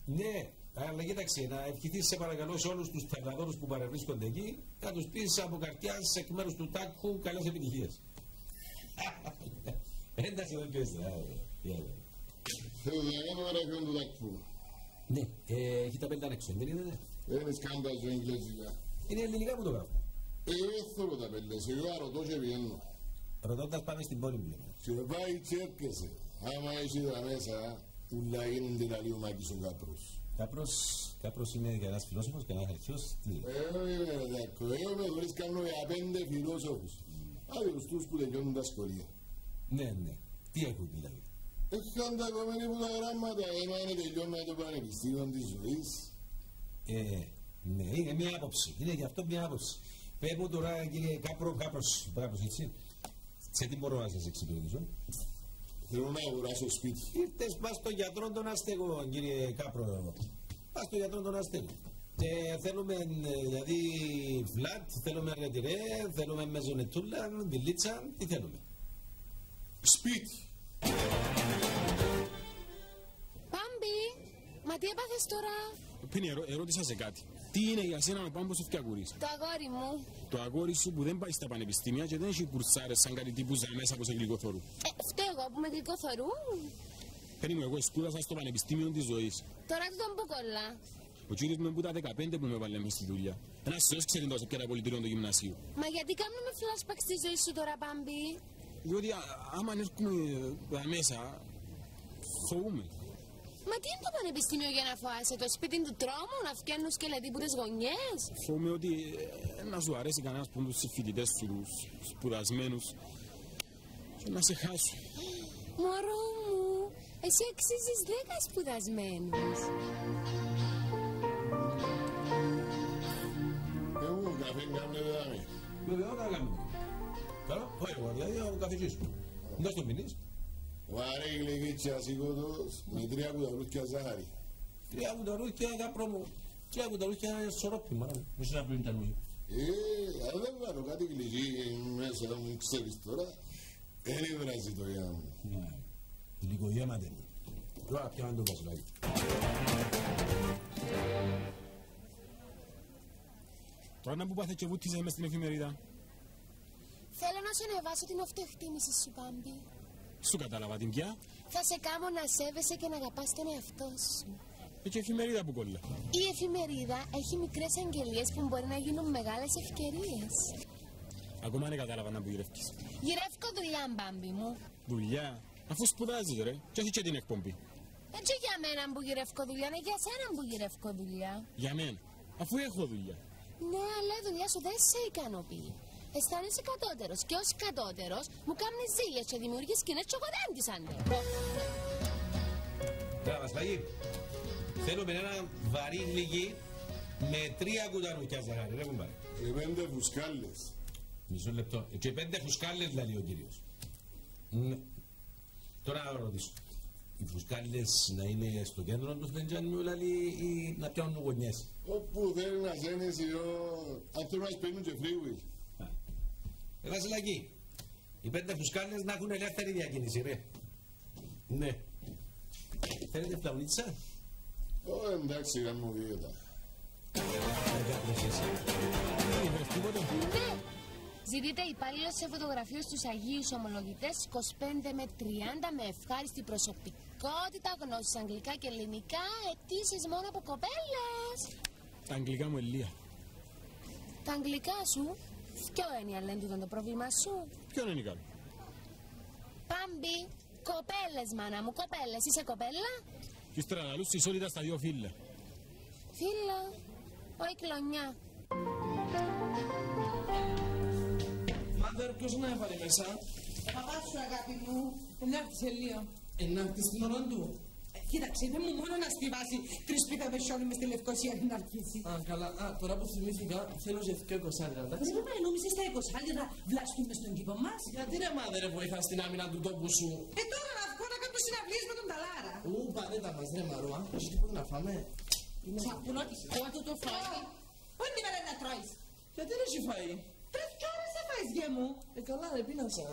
Ναι, αλλά κοίταξε, να ευχηθείς σε παρακαλώ σε όλους τους ταυλαδόρους που παρευρίσκονται εκεί, να τους πεις από καρδιάς εκ μέρους του τάκου καλές επιτυχίες. Εντάξει εδώ και εσύ. Θέλω να κάνω γραφείο του τάκου. Ναι, ε, έχει τα πέντε έξω, δεν είναι, ναι. Δεν σκάνταζο εγγλέζικα. Είναι ελληνικά που το γράφω. Ε, δεν θέλω τα πέλτες, εγώ αρωτώ και βγαίνω. Ρωτώντας πάμε στην πόλη μου. λέμε. Και πάει και έρχεσαι. Άμα έχει τα μέσα, ούλα γίνονται τα λίγο μάκης ο κάπρος. Κάπρος, κάπρος είναι και ένας φιλόσοφος και ένας αρχαίος. Τι. Ε, είμαι ρε τάκο, εγώ με βρεις κάνω για πέντε φιλόσοφους. Άλλους τους που τελειώνουν τα σχολεία. Ναι, ναι. Τι έχουν δηλαδή. Έχουν τα κομμένοι που τα γράμματα, έμα είναι τελειώμα το πανεπιστήμιο της ζωής. Ε, ναι, είναι μια άποψη. Είναι γι' αυτό μια άποψη. Πες μου τώρα κύριε Κάπρο, Κάπρος, Κάπρος έτσι. Σε τι μπορώ να σας εξυπηρετήσω; Θέλω να αγοράσω σπίτι. Ήρθες πας στον γιατρό των αστεγών κύριε Κάπρο. Πας στον γιατρό των αστεγών. Και θέλουμε ε, δηλαδή φλατ, θέλουμε ρετυρέ, θέλουμε μεζονετούλα, βιλίτσα, τι θέλουμε. Σπίτι. Πάμπι, μα τι έπαθες τώρα; Πίνει, ερώ, ερώτησα σε κάτι. Τι είναι για σένα ο Πάμπος ο Φτιακουρής. Το αγόρι μου. Το αγόρι σου που δεν πάει στα πανεπιστήμια και δεν έχει κουρσάρες σαν κάτι τύπου μέσα από σε γλυκοθόρου. Ε, φταίω εγώ που με γλυκοθωρού. Παίρνει μου, εγώ σπούδασα στο Πανεπιστήμιο της Ζωής. Τώρα του τον που κολλά. Ο κύριος μου που τα 15 που με έβαλε μες στη δουλειά. Ένας θεός ξέρει τόσο πια τα πολιτήριο του γυμνασίου. Μα γιατί κάνουμε flashback στη ζωή σου τώρα, Πάμπι. Διότι α- άμα έρχομαι ε, μέσα, φοβούμαι. Μα τι είναι το πανεπιστήμιο για να φοάσαι, το σπίτι του τρόμου, να φτιάχνουν σκελετοί που τις γωνιές; Φοβούμαι ότι ε, να σου αρέσει κανένας από τους φοιτητές σου, τους σπουδασμένους και να σε χάσω. Μωρό μου, εσύ αξίζεις δέκα σπουδασμένους. Εγώ καφέ κάμνε δάμε. Βέβαια, θα κάνουμε. Καλά, πάει εγώ, δηλαδή ο καφετζής μου. Δεν στον πίνεις. Βαρέ γλυκίτσια σηκώτος με τρία κουταλούθια ζάχαρη. Τρία κουταλούθια κάπρο μου. Τρία κουταλούθια σωρόπι, μάνα μου. Μισή να πλύνει τα νου. Ε, αν δεν βάλω κάτι γλυκί μέσα μου, ξέρεις τώρα, δεν βράζει το γεια μου. Ναι, γλυκογέμα δεν είναι. Τώρα πιάμε το βασιλάκι. Τώρα να που πάθε και βούτιζε μες στην εφημερίδα. Θέλω να σου ανεβάσω την αυτοεκτίμηση σου, Πάμπι. Σου κατάλαβα την πια. Θα σε κάνω να σέβεσαι και να αγαπάς τον εαυτό σου. Και εφημερίδα που κόλλα. Η εφημερίδα έχει μικρές αγγελίες που μπορεί να γίνουν μεγάλες ευκαιρίες. Ακόμα δεν κατάλαβα να που γυρεύκεις. Γυρεύκω δουλειά, Μπάμπι μου. Δουλειά; Αφού σπουδάζεις ρε. Και όχι και την εκπομπή. Έτσι για μένα που γυρεύκω δουλειά, είναι για σένα που γυρεύκω δουλειά. Για μένα. Αφού έχω δουλειά. Ναι, αλλά η δουλειά σου δεν σε ικανοποιεί. Αισθάνεσαι κατώτερος και ως κατώτερος μου κάνεις ζήλια και δημιουργείς σκηνές και εγώ δεν τις αντέχω. Τώρα, βασιλάκι, θέλουμε ένα βαρύ γλυκί με τρία κουταλούκια ζαχάρι. Ρε κουμπάρε. Και πέντε φουσκάλες. Μισό λεπτό. Και πέντε φουσκάλες λέει ο κύριος. Ναι. Τώρα να ρωτήσω. Οι φουσκάλες να είναι στο κέντρο τους φλεντζάνιου δηλαδή ή να πιάνουν γωνιές. Όπου θέλει να ζένεις ο... Αν θέλουν να σπαίνουν και φρίγουι. Ε, Βασιλάκη, οι πέντε φουσκάλες να έχουν ελεύθερη διακίνηση, ρε. Ναι. Θέλετε φλαουνίτσα. Ω, εντάξει, κάνω βίαιτα. Ναι! Ζητείτε υπάλληλο σε φωτογραφίες στους Αγίους Ομολογητές 25 με 30 με ευχάριστη προσωπικότητα, γνώσεις αγγλικά και ελληνικά, αιτήσεις μόνο από κοπέλες. Τα αγγλικά μου ελία. Τα αγγλικά σου, ποιο είναι η αλέντη το πρόβλημα σου; Ποιο είναι καλό. Πάμπι, κοπέλες, μάνα μου, κοπέλες. Είσαι κοπέλα, Και ύστερα λαλούς ισότητα στα δύο φύλλα. φίλα, όχι κλονιά. Μάδερ, ποιος να έβαλε μέσα. Ο παπάς σου αγάπη μου, που μια έρθει σε λίγο. Ε, να έρθει στην ώρα του. Ε, Κοίταξε, είπε μου μόνο να στιβάσει τρεις πίτα βεσιόνι μες στη Λευκοσία για να αρχίσει. Α, καλά. Α, τώρα που θυμήθηκα, θέλω και δυο εικοσάλια, εντάξει. Ρε παπά, νόμιζες τα εικοσάλιδα βλαστούμε στον κήπο μας; Γιατί ρε μάδερ, βοηθάς στην άμυνα του τόπου σου. Ε, τώρα να βγω να κάνω συναυλίες με τον Ταλάρα. Ου, παρέτα μας ρε Μαρούα. Έχεις τίποτα να φάμε; Τσαπουλό της κότου το φάει. Όλη μέρα να τρώεις; Γιατί δεν έχει φάει; Τρεις κι ώρες θα φάεις γε μου. Ε, καλά ρε, πίνασα.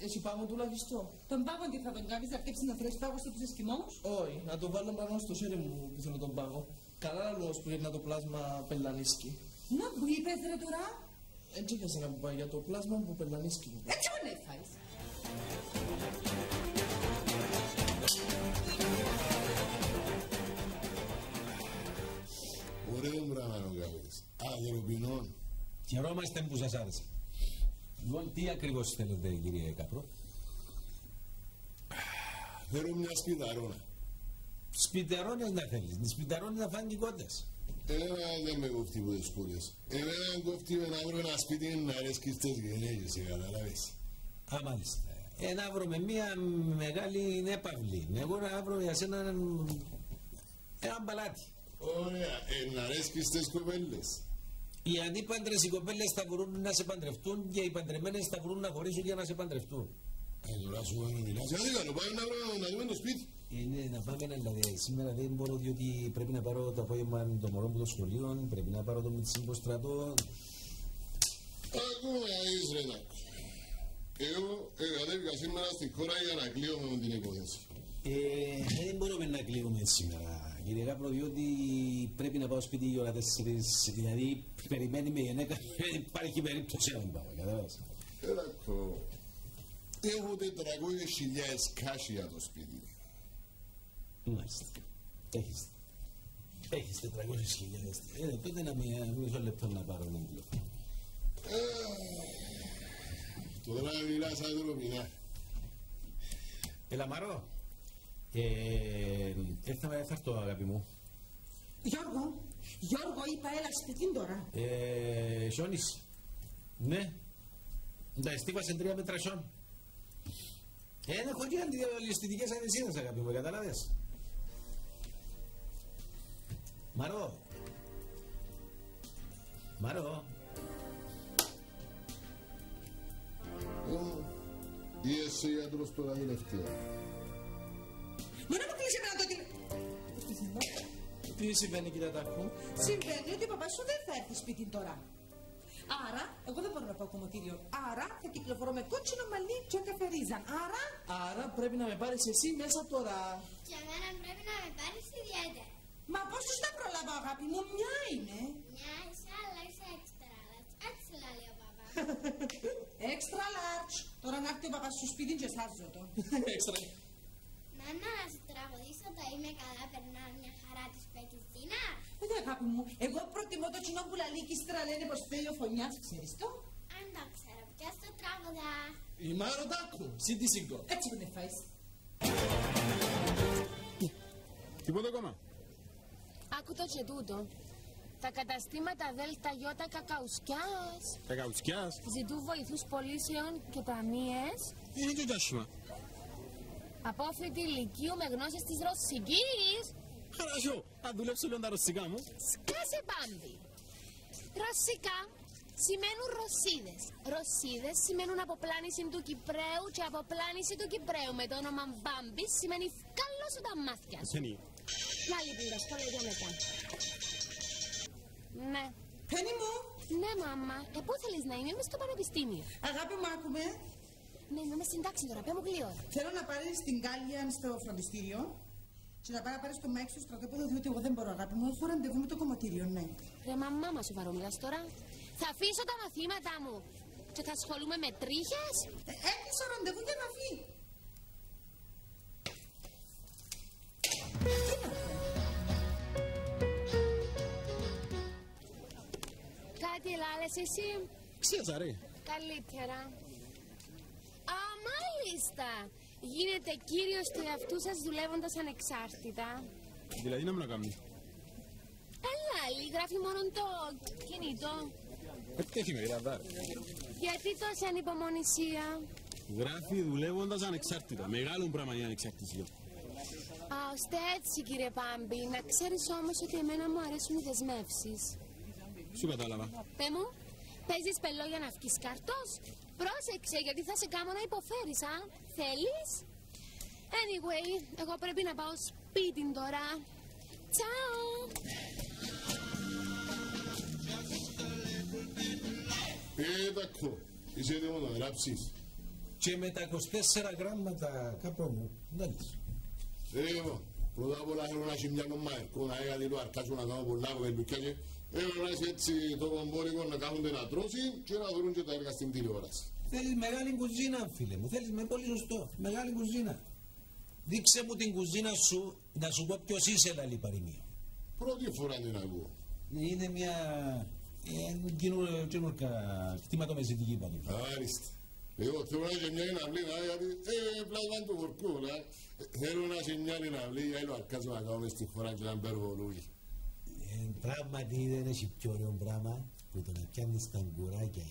Ε, ε, ε, έχει πάγο τουλάχιστον. Τον πάγο τι θα τον κάνεις, να φτιάξεις να φέρεις πάγο στους Εσκιμώους. Όχι, να το βάλω πάνω στο σέρι μου που θέλω τον πάγο. Καλά λόγος που είναι το πλάσμα πελανίσκι. Να που είπες ρε τώρα. Έτσι είχα να μου πάει για το πλάσμα που πελανίσκι. Έτσι μου ναι φάεις. Ωραίο πράγμα να το κάνεις. Αγροπινών. Χαιρόμαστε που σας άρεσε. Λοιπόν, τι ακριβώς θέλετε κύριε Καπρό; Θέλω μια σπιταρόνα. Σπιτερώνες να θέλεις. Οι σπιτερώνες να φάνε κότες. Εμένα δεν με κόφτει που τις κούρες. Εμένα κόφτει με να βρω ένα σπίτι να αρέσκει στις γενέγες, σε καταλάβεις. Α, μάλιστα. Ε, να βρω με μία μεγάλη έπαυλη. Εγώ να βρω για σένα έναν, έναν παλάτι. Ωραία, ε, να αρέσκει στις κοπέλες. Οι ανήπαντρες οι κοπέλες θα μπορούν να σε παντρευτούν και οι παντρεμένες θα μπορούν να χωρίσουν για να σε παντρευτούν. Ε, τώρα σου να μιλάς. Γιατί κάνω, πάμε να, βρω, να δούμε το σπίτι. Είναι να πάμε να δηλαδή. Σήμερα δεν μπορώ διότι πρέπει να πάρω το απόγευμα το μωρό μου το σχολείο, πρέπει να πάρω το μητσίμπο στρατό. Ακούμε να δεις ρε Νάκο. Εγώ εγκατέβηκα σήμερα στη χώρα για να κλείω με την υπόθεση. Ε, δεν μπορούμε να κλείνουμε σήμερα, κύριε Κάπρο, διότι πρέπει να πάω σπίτι για ώρα τέσσερις, δηλαδή περιμένει με γενέκα, δεν υπάρχει περίπτωση να μην πάω, κατάλαβες. Ε, Νάκο, έχω 400.000 κάσι για το σπίτι. Μάλιστα. Έχεις, έχεις 400 χιλιάδες. Ε, τότε να με μισό λεπτό να πάρω ένα τηλέφωνο. Τώρα μιλάς ανθρωπινά. Έλα Μαρό. Ε, έρθαμε, θα έρθω αγάπη μου. Γιώργο, Γιώργο είπα έλα σπίτι τώρα. Ε, Σιώνης. Ναι. Τα εστίβασαν τρία μέτρα σιόν. Ε, έχω και αντιδιαλυστητικές αδεσίνες αγάπη μου, κατάλαβες. Μαρό. Μαρό. Ή εσύ γιατρός τώρα τελευταία. Μα να μου κλείσει εμένα το τηλέφωνο. Τι συμβαίνει κύριε Τάκου; Συμβαίνει ότι ο παπάς σου δεν θα έρθει σπίτι τώρα. Άρα, εγώ δεν μπορώ να πάω κομμωτήριο. Άρα θα κυκλοφορώ με κότσινο μαλλί και καφερίζα. Άρα. Άρα πρέπει να με πάρεις εσύ μέσα τώρα. Και εμένα πρέπει να με πάρεις ιδιαίτερα. Μα πώς τους τα προλάβω αγάπη μου, μια είναι. Μια είσαι, αλλά είσαι έξτρα. Έτσι λέει ο παπάς. Extra large. Τώρα να έρθει ο παπάς σου σπίτι και σάζω το. Έξτρα. Μάνα, να σου τραγουδήσω το είμαι καλά, περνάω μια χαρά της Πέκης Δίνα. Όχι αγάπη μου, εγώ προτιμώ το κοινό που λαλεί και ύστερα λένε πως θέλει ο φωνιάς, ξέρεις το; Αν το ξέρω, ποιος το τραγουδά; Η Μάρο Τάκου. Συν τη σύγκο. Έτσι μου είναι φάεις. Τίποτα ακόμα; Άκου το και τούτο. Τα καταστήματα ΔΕΛΤΑ ΙΟΤΑ Κακαουσκιάς Τα καουτσιάς. ζητούν βοηθούς πωλήσεων και ταμείες Είναι και τάσχημα. Απόφοιτη ηλικίου με γνώσεις της ρωσικής. Χαράσιο, θα δουλέψω λίγο τα ρωσικά μου. Σκάσε μπάμπι. Ρωσικά σημαίνουν ρωσίδες. Ρωσίδες σημαίνουν αποπλάνηση του Κυπρέου και αποπλάνηση του Κυπρέου με το όνομα Μπάμπι σημαίνει βγάλω σου τα μάτια σου. Σενή. Να λοιπόν τα σχόλια για μετά. Ναι. Πένι μου. Ναι, μάμα. Ε, πού θέλεις να είμαι, είμαι στο πανεπιστήμιο. Αγάπη μου, άκου με. Ναι, είμαι στην τάξη τώρα, πέ μου γλήορα. Θέλω να πάρεις την Κάλιαν στο φροντιστήριο και να πάει να πάρεις το Μάικ στο στρατόπεδο διότι εγώ δεν μπορώ αγάπη μου. Έχω ραντεβού με το κομμωτήριο, ναι. Ρε μαμά μα σοβαρομιλάς τώρα. Θα αφήσω τα μαθήματά μου και θα ασχολούμαι με τρίχες. Ε, Έκλεισα ραντεβού για να φύγει. Κάτι ελάλες εσύ; Ξέρεις, ρε. Καλύτερα. Α, μάλιστα. Γίνετε κύριος του εαυτού σας δουλεύοντας ανεξάρτητα. Δηλαδή να μου να κάνει. Έλα, πάλι, γράφει μόνο το κινητό. Ε, τι εφημερίδα δάρε. Γιατί τόση ανυπομονησία. Γράφει δουλεύοντας ανεξάρτητα. Μεγάλο πράγμα η ανεξαρτησία. Α, ώστε έτσι κύριε Πάμπη. Να ξέρεις όμως ότι εμένα μου αρέσουν οι δεσμεύσεις. Σου κατάλαβα. Πε μου, παίζεις πελό για να βγεις καρτός. Πρόσεξε γιατί θα σε κάνω να υποφέρεις, α. Θέλεις; Anyway, εγώ πρέπει να πάω σπίτι τώρα. Τσάου! Πέτακο, είσαι έτοιμος να γράψεις. Και με τα 24 γράμματα κάπου μου. Εντάξει. Έτοιμο. Πρώτα απ' όλα θέλω να έχει μια νομαϊκό, να έγα λίγο αρκάσου να κάνω πολλά κοπελούκια και θέλω να έχει έτσι το κομπόρικο να κάνουν να τρώσει και να δουν και τα έργα στην τηλεόραση. Θέλεις μεγάλη κουζίνα, φίλε μου. Θέλεις με πολύ σωστό. Μεγάλη κουζίνα. Δείξε μου την κουζίνα σου να σου πω ποιος είσαι, λαλή παροιμία. Πρώτη φορά την ακούω. Είναι μια ε, καινούργια κτηματομεσητική πάντως. Άριστα. Εγώ θέλω να έχει μια εναυλή, να, γιατί ε, πλάσμα του χορκού, να. Θέλω να έχει μια εναυλή, για να αρκάσω να κάνω μες στη χώρα και να μπερβολούγι. Ε, πράγματι δεν έχει πιο ωραίο πράγμα που το να πιάνεις τα αγκουράκια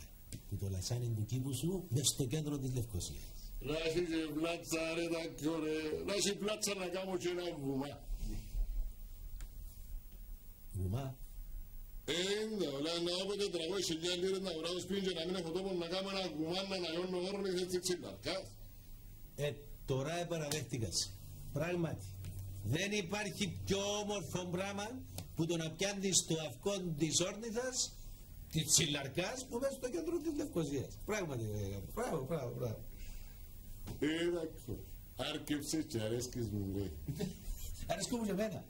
που το λασάνι του κήπου σου μες στο κέντρο της Λευκοσίας. Να έχει και πλάτσα ρε τα πιο ρε, να έχει πλάτσα να κάνω και ένα βουμά. Βουμά. Ε, ναι, όλα να έχω τετραγώσεις χιλιάδες λίρες να βρω σπίτι και να μην έχω τόπο να κάνω ένα βουμά να αναγιώνω όρνη έτσι ξυλαρκάς. Ε, τώρα επαραδέχτηκας. Πράγματι. Δεν υπάρχει πιο όμορφο πράγμα που το να πιάνεις το αυκό της όρνηθας της τσιλαρκάς που μέσα στο κέντρο της Λευκοσίας. Πράγματι, ε, μπράβο, μπράβο, μπράβο. Εντάξει, άρκεψε και αρέσκεις μου λέει. Αρέσκω μου και εμένα.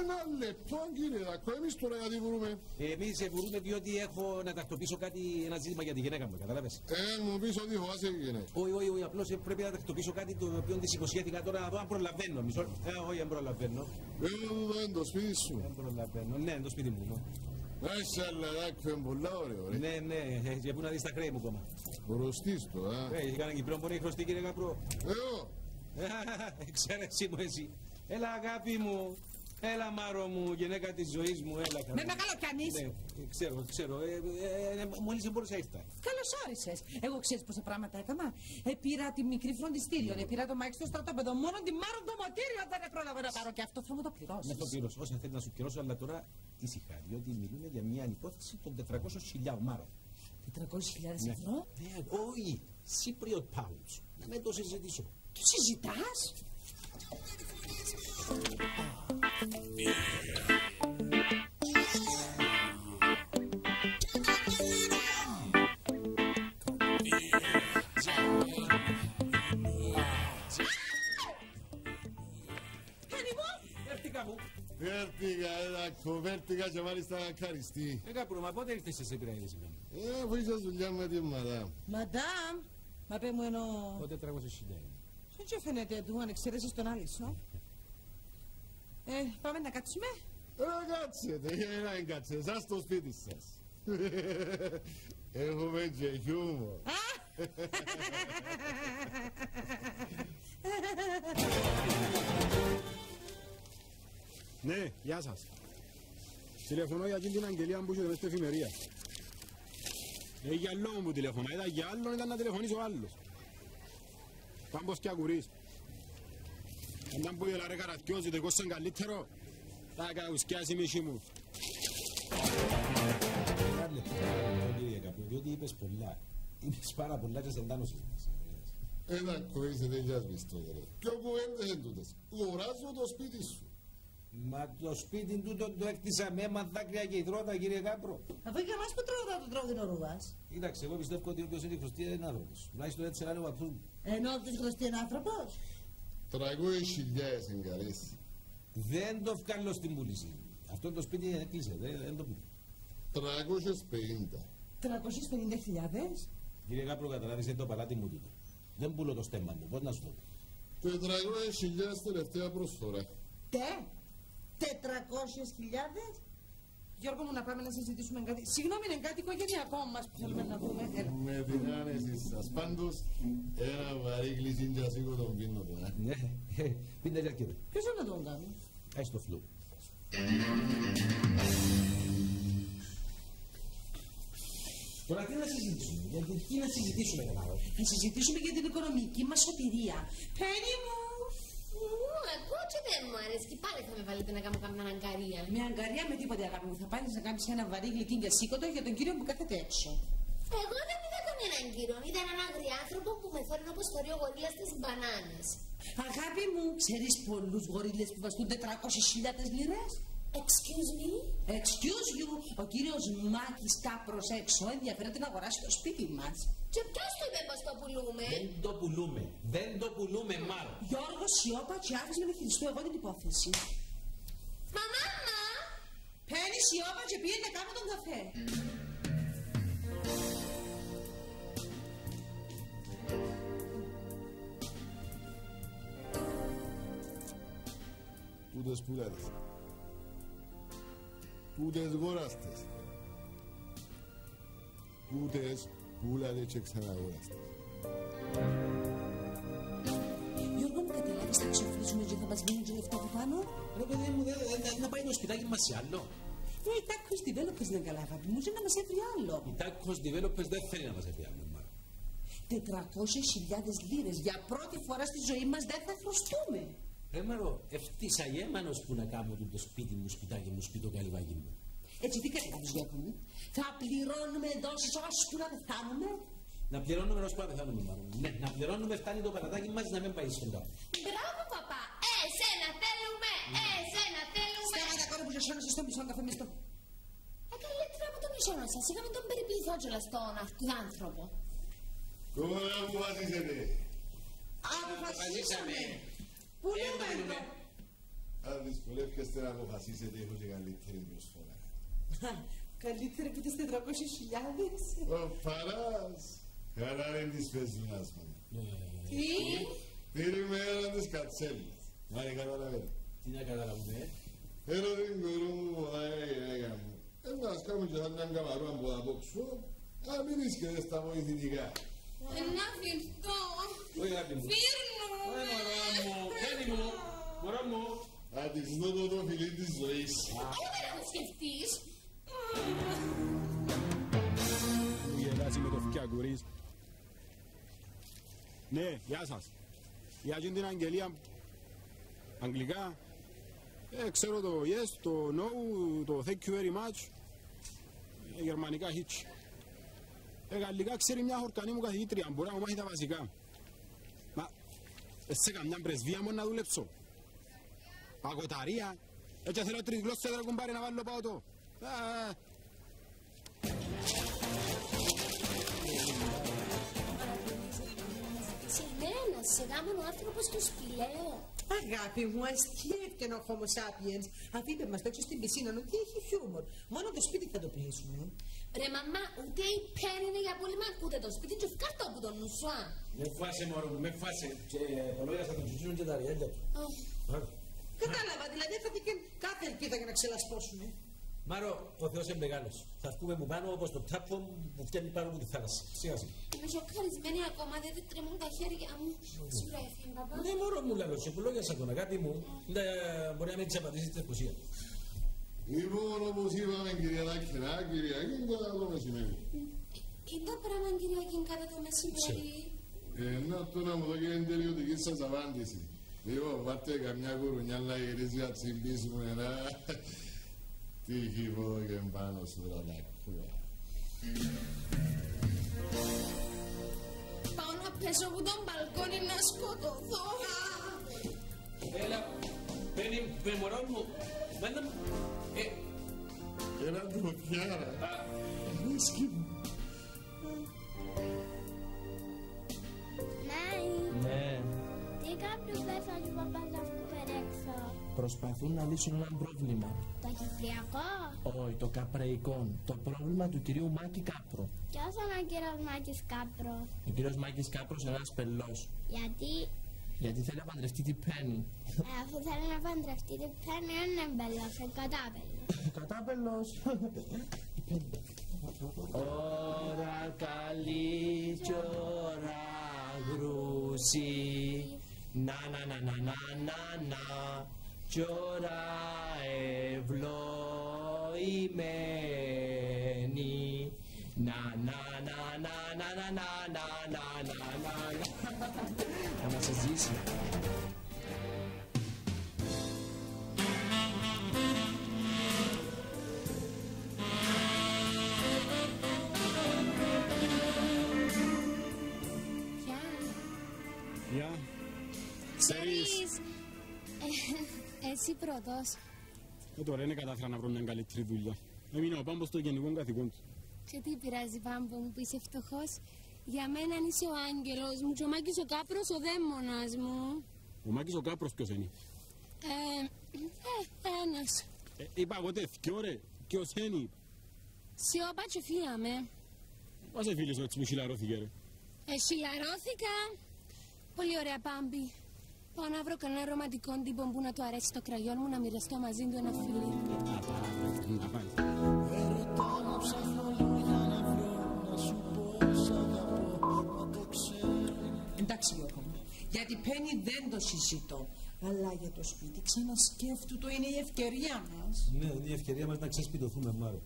Ένα λεπτό κύριε Δακό, εμείς τώρα γιατί βρούμε. Εμείς μπορούμε διότι έχω να τακτοποιήσω κάτι, ένα ζήτημα για τη γυναίκα μου, κατάλαβες; Ε, μου πεις ότι φοβάσαι η γυναίκα. Όχι, όχι, όχι, απλώς πρέπει να τακτοποιήσω κάτι το οποίο της υποσχέθηκα τώρα να δω αν προλαβαίνω. Μισό. Ε, όχι, δεν προλαβαίνω. Ε, εδώ είναι το σπίτι σου. Δεν προλαβαίνω. Ναι, είναι το σπίτι μου. ναι. Μάσχαλα, Δάκο, είναι πολλά ωραίο, ρε. Ναι, ναι, ε, για πού να δεις τα χρέη μου ακόμα. Μπροστής το, α. Ε, έχει κανένα Κυπρό, μπορεί να χρωστεί, κύριε Καπρό. Εγώ. Εξαίρεσή μου εσύ. Έλα, αγάπη μου. Έλα, Μάρο μου, γυναίκα της ζωής μου, έλα. Με μεγάλο πιανείς. Ναι, ε, ξέρω, ξέρω. Ε, ε, ε, Μόλις δεν μπορούσα ήρθα. Καλώς όρισες. Εγώ ξέρεις πόσα πράγματα έκανα. Ε, πήρα τη μικρή φροντιστήριο, ε, πήρα το μάξι στο στρατόπεδο. Μόνο τη μάρον το μοτήριο δεν πρόλαβα να πάρω και αυτό θα μου το πληρώσεις. Να το πληρώσω. Όσα θέλει να σου πληρώσω, αλλά τώρα ήσυχα. Διότι μιλούμε για μια υπόθεση των 400.000 Μάρο. 400.000 Ναι. ευρώ; Ναι, όχι. Cypriot pounds. Να με το συζητήσω. Το συζητάς; Έρθηκα μου. Βέρτηγα, Δάκο, βέρτηγα και μάλιστα ευχαριστή. Ε, κάπου, μα πότε ήρθες σε πειραίδηση με. Ε, αφού είσαι δουλειά με τη μαδάμ. Μαντάμ. Μα πέ μου εννοώ. Πότε 400 είναι. Δεν και φαίνεται του αν εξαιρέσεις τον Άλισο. Ε, πάμε να κάτσουμε. Ε, κάτσετε, ε, να μην κάτσετε, σας στο σπίτι σας. Έχουμε και χιούμορ. Ναι, γεια σας. Τηλεφωνώ για την αγγελία που έχετε μες στην εφημερία. Ε, για λόγο που τηλεφωνά, ήταν για άλλον, ήταν να τηλεφωνήσει ο άλλος. Πάμπος και ακουρίς. Αν που έλα ρε καρατιόζι, το κόσαν καλύτερο. Θα κακουσκιάσει η μισή μου. Ένα λεπτό, κύριε Καπρό, διότι είπες πολλά. Είπες πάρα πολλά και σε εντάνωσες μας. Ένα κοίησε δεν γιας μισθό, ρε. Ποιο κουβέντες είναι τούτες. Αγοράζω το σπίτι σου. Μα το σπίτι του το, το έκτισα με αίμα, δάκρυα και υδρότα, κύριε Κάπρο. Αφού για μας που τρώγα το τρώγει ο Ρούβας. Κοίταξε, εγώ πιστεύω ότι όποιος είναι χρωστή είναι άνθρωπος. Τουλάχιστον έτσι λένε ο παππούς μου. Ενώ αυτός χρωστή είναι άνθρωπος; Τραγούδι χιλιάδες εγκαρίες. Δεν το βγάλω στην πούληση. Αυτό το σπίτι έκλεισε, δεν, δεν το πήρε. 350. 350.000. Κύριε Κάπρο, καταλάβεις, είναι το παλάτι μου τούτο. Δεν πουλώ το στέμμα μου, πώς να σου το πω. 400.000 τελευταία προσφορά. Τε. Τετρακόσιες χιλιάδες; Γιώργο μου να πάμε να συζητήσουμε κάτι. Συγγνώμη είναι κάτι οικογενειακό μας που θέλουμε να δούμε. Έλα. Με την άνεση σας. Πάντως, ένα βαρύ γλυκύν και σίγουρο τον πίνω τώρα. Ναι, πίντε για κύριε. Ποιος θα τον κάνει; Έχει το φλού. Τώρα τι να συζητήσουμε, γιατί τι να συζητήσουμε καλά. Θα συζητήσουμε για την οικονομική μας σωτηρία. Πένι μου. Ου, εγώ και δεν μου αρέσει. Και πάλι θα με βάλετε να κάνω καμιά αγκαρία. Με αγκαρία με τίποτε αγάπη μου. Θα πάρεις να κάνεις ένα βαρύ γλυκύν και σήκωτο για τον κύριο που κάθεται έξω. Εγώ δεν είδα κανέναν κύριο. Είδα έναν άγριο άνθρωπο που με φέρνει όπως φορεί ο γορίλας τις μπανάνες. Αγάπη μου, ξέρεις πολλούς γορίλες που βαστούν 400.000 λίρες. Excuse me; Excuse you, ο κύριος Μάκης Κάπρος έξω ενδιαφέρεται να αγοράσει το σπίτι μας. Και ποιος το είπε πως το πουλούμε; Δεν το πουλούμε. Δεν το πουλούμε, Μάρο. Γιώργος Σιώπα και άφησε με να χειριστώ εγώ την υπόθεση. Μαμά, μα. Παίρνει Σιώπα και πήγαινε να κάνω τον καφέ. Τούτες πουλάτες. Τούτες γόραστες. Τούτες πουλάτες και ξαναγόραστες. Γιώργο μου καταλάβεις θα ξεφρίζουμε και θα μας μείνει και λεφτά από πάνω; Ρε παιδί μου, δεν δεν- να πάει το σπιτάκι μας σε άλλο. Ε, η τάκος developers είναι καλά αγάπη μου, και να μας έβρει άλλο. Οι Tacos Developers δεν θέλει να μας επιάνουν, Μάρο. 400.000 λίρες για πρώτη φορά στη ζωή μας δεν θα χρωστούμε. Ρε Μάρο, ευτύσα γέμανος που να κάνω του το σπίτι μου, σπιτάκι μου, σπίτι το καλυβάκι μου. Έτσι τι κάνει κάποιος Γιώργο μου. Θα πληρώνουμε δόσεις ώσπου να πεθάνουμε. Να πληρώνουμε ως πάμε θέλουμε, Μάρο. Ναι, να πληρώνουμε φτάνει το παρατάκι μας να μην πάει στον τόπο. Μπράβο, παπά. Ε, εσένα θέλουμε. Ε, εσένα θέλουμε. Στέματα κόρη που σε σώνεσαι στο μισό καφέ μες στο... Ε, καλύτερα από τον μισό σας. Είχαμε τον περιποιηθό κιόλας τον άνθρωπο. Τώρα αποφασίσετε. Αποφασίσαμε. Πού λέμε εδώ. Αν δυσκολεύεστε να αποφασίσετε, έχω και καλύτερη προσφορά. Καλύτερα από τις 400.000. Ο Παράς, καλά είναι της πεζουνάς μου. Τι; Περιμένω τις κατσέλες. Μα είναι καταλαβαίνω. Τι να καταλαβούμε, ε; Θέλω την κορού μου, ποδάει η γυναίκα μου. Δεν μας κάνουμε και σαν μια καμαρούα που θα απόξω. Α, μην βρίσκεται στα βοηθητικά. Να φυρθώ. Όχι, αγάπη μου. Φύρνω. Ε, μωρό μου, Χένι μου, μωρό μου. Θα της δω το φιλί της ζωής. Όχι, δεν έχω σκεφτείς. Μου γελάσεις με το φτιακουρίς. Ναι, γεια σας. Για την αγγελία αγγλικά. Ε, ξέρω το yes, το no, το thank you very much. Ε, γερμανικά hitch. Ε, γαλλικά ξέρει μια χορκανή μου καθηγήτρια, μπορεί να μου μάθει τα βασικά. Μα, ε, σε καμιά πρεσβεία μόνο να δουλέψω. Παγωταρία. Έτσι θέλω τρεις γλώσσες να κουμπάρει να βάλω πάω το. Α, Σε μένα, σε γάμον ο άνθρωπος του σπηλαίου. Αγάπη μου, αστιεύτηκε ο Homo sapiens; Αφού είπε μας το έξω στην πισίνα ότι έχει χιούμορ. Μόνο το σπίτι θα το πλήσουμε. Ρε μαμά, ούτε η πέν είναι για πολύ ούτε το σπίτι και φκάρτο από τον νου σου. α. Με φάσε, μωρό μου, με φάσε. Και το λόγια θα τον τσουτσούν και τα ριέλια του. Μάρο. Κατάλαβα, δηλαδή θα τύχει κάθε ελπίδα για να ξελασπώσουμε. Μάρο, ο Θεός είναι μεγάλος. Θα βγούμε μου πάνω όπως το τάπο που φτιάχνει πάνω από τη θάλασσα. Σιγά σιγά. Είμαι σοκαρισμένη ακόμα, δεν δεν τρεμούν τα χέρια μου. Σου έφυγε, παπά. Ναι, μωρό μου λαλός, σε λόγια σαν τον αγάπη μου, ναι, μπορεί να μην της απαντήσεις την ευκοσία. Λοιπόν, όπως είπαμε κυρία Δάκηνα, Κυριακή κατά το μεσημέρι. Είναι τα πράγμα, Κυριακή, κατά το μεσημέρι. Ε, να το να μου δώσει την τελειωτική σας απάντηση. Λοιπόν, βάλτε καμιά κουρουνιά να γυρίζει να τσιμπήσουμε ένα τύχη που και πάνω σου ρολακούα. Πάω να πέσω από τον μπαλκόνι να σκοτωθώ. Έλα, παίρνει με μωρό μου. Μάνα μου. Ε, Ένα ντροπιάρα. Μίσκι μου. Ναι. Ναι. Τι κάποιος πέσανε ο παπάς να βγουν έξω; Προσπαθούν να λύσουν ένα πρόβλημα. Το κυπριακό; Όχι, το καπραϊκό. Το πρόβλημα του κυρίου Μάκη Κάπρο. Ποιος είναι ο κύριος Μάκης Κάπρος; Ο κύριος Μάκης Κάπρος είναι ένας πελός. Γιατί Γιατί θέλει να παντρευτεί την Πέννη. Ε, αφού θέλει να παντρευτεί την Πέννη, είναι μπελός, είναι κατάπελος. Κατάπελος. Ωρα καλή κι ώρα γρούσι Να να να να να να να κι ώρα ευλογημένη Να να να να να να να να να να να Να μας ζήσει Γεια. Ξέρεις, Ε, Εσύ πρώτος. ε, τώρα είναι κατάφερα να βρω μια καλύτερη δουλειά. Έμεινα ο πάμπος στο γενικό καθηγόν του. Και τι πειράζει πάμπο μου που είσαι φτωχός; Για μένα είσαι ο άγγελος μου και ο Μάκης ο Κάπρος ο δαίμονας μου. Ο Μάκης ο Κάπρος ποιος είναι; Ε, ε, ένας. Ε, είπα εγώ τέτοιο ρε. Ποιος είναι. Σιώπα και φύγαμε. Πώς φίλες έτσι που χιλαρώθηκε ρε. Ε, χιλαρώθηκα. Πολύ ωραία πάμπη. Πάω να βρω κανένα ρομαντικό τύπο που να του αρέσει το κραγιόν μου να μοιραστώ μαζί του ένα φιλί. Να πάει. Εντάξει Γιώργο μου, για την Πέννη δεν το συζητώ. Αλλά για το σπίτι ξανασκέφτου το είναι η ευκαιρία μας. Ναι, είναι η ευκαιρία μας να ξεσπιτωθούμε, Μάρο.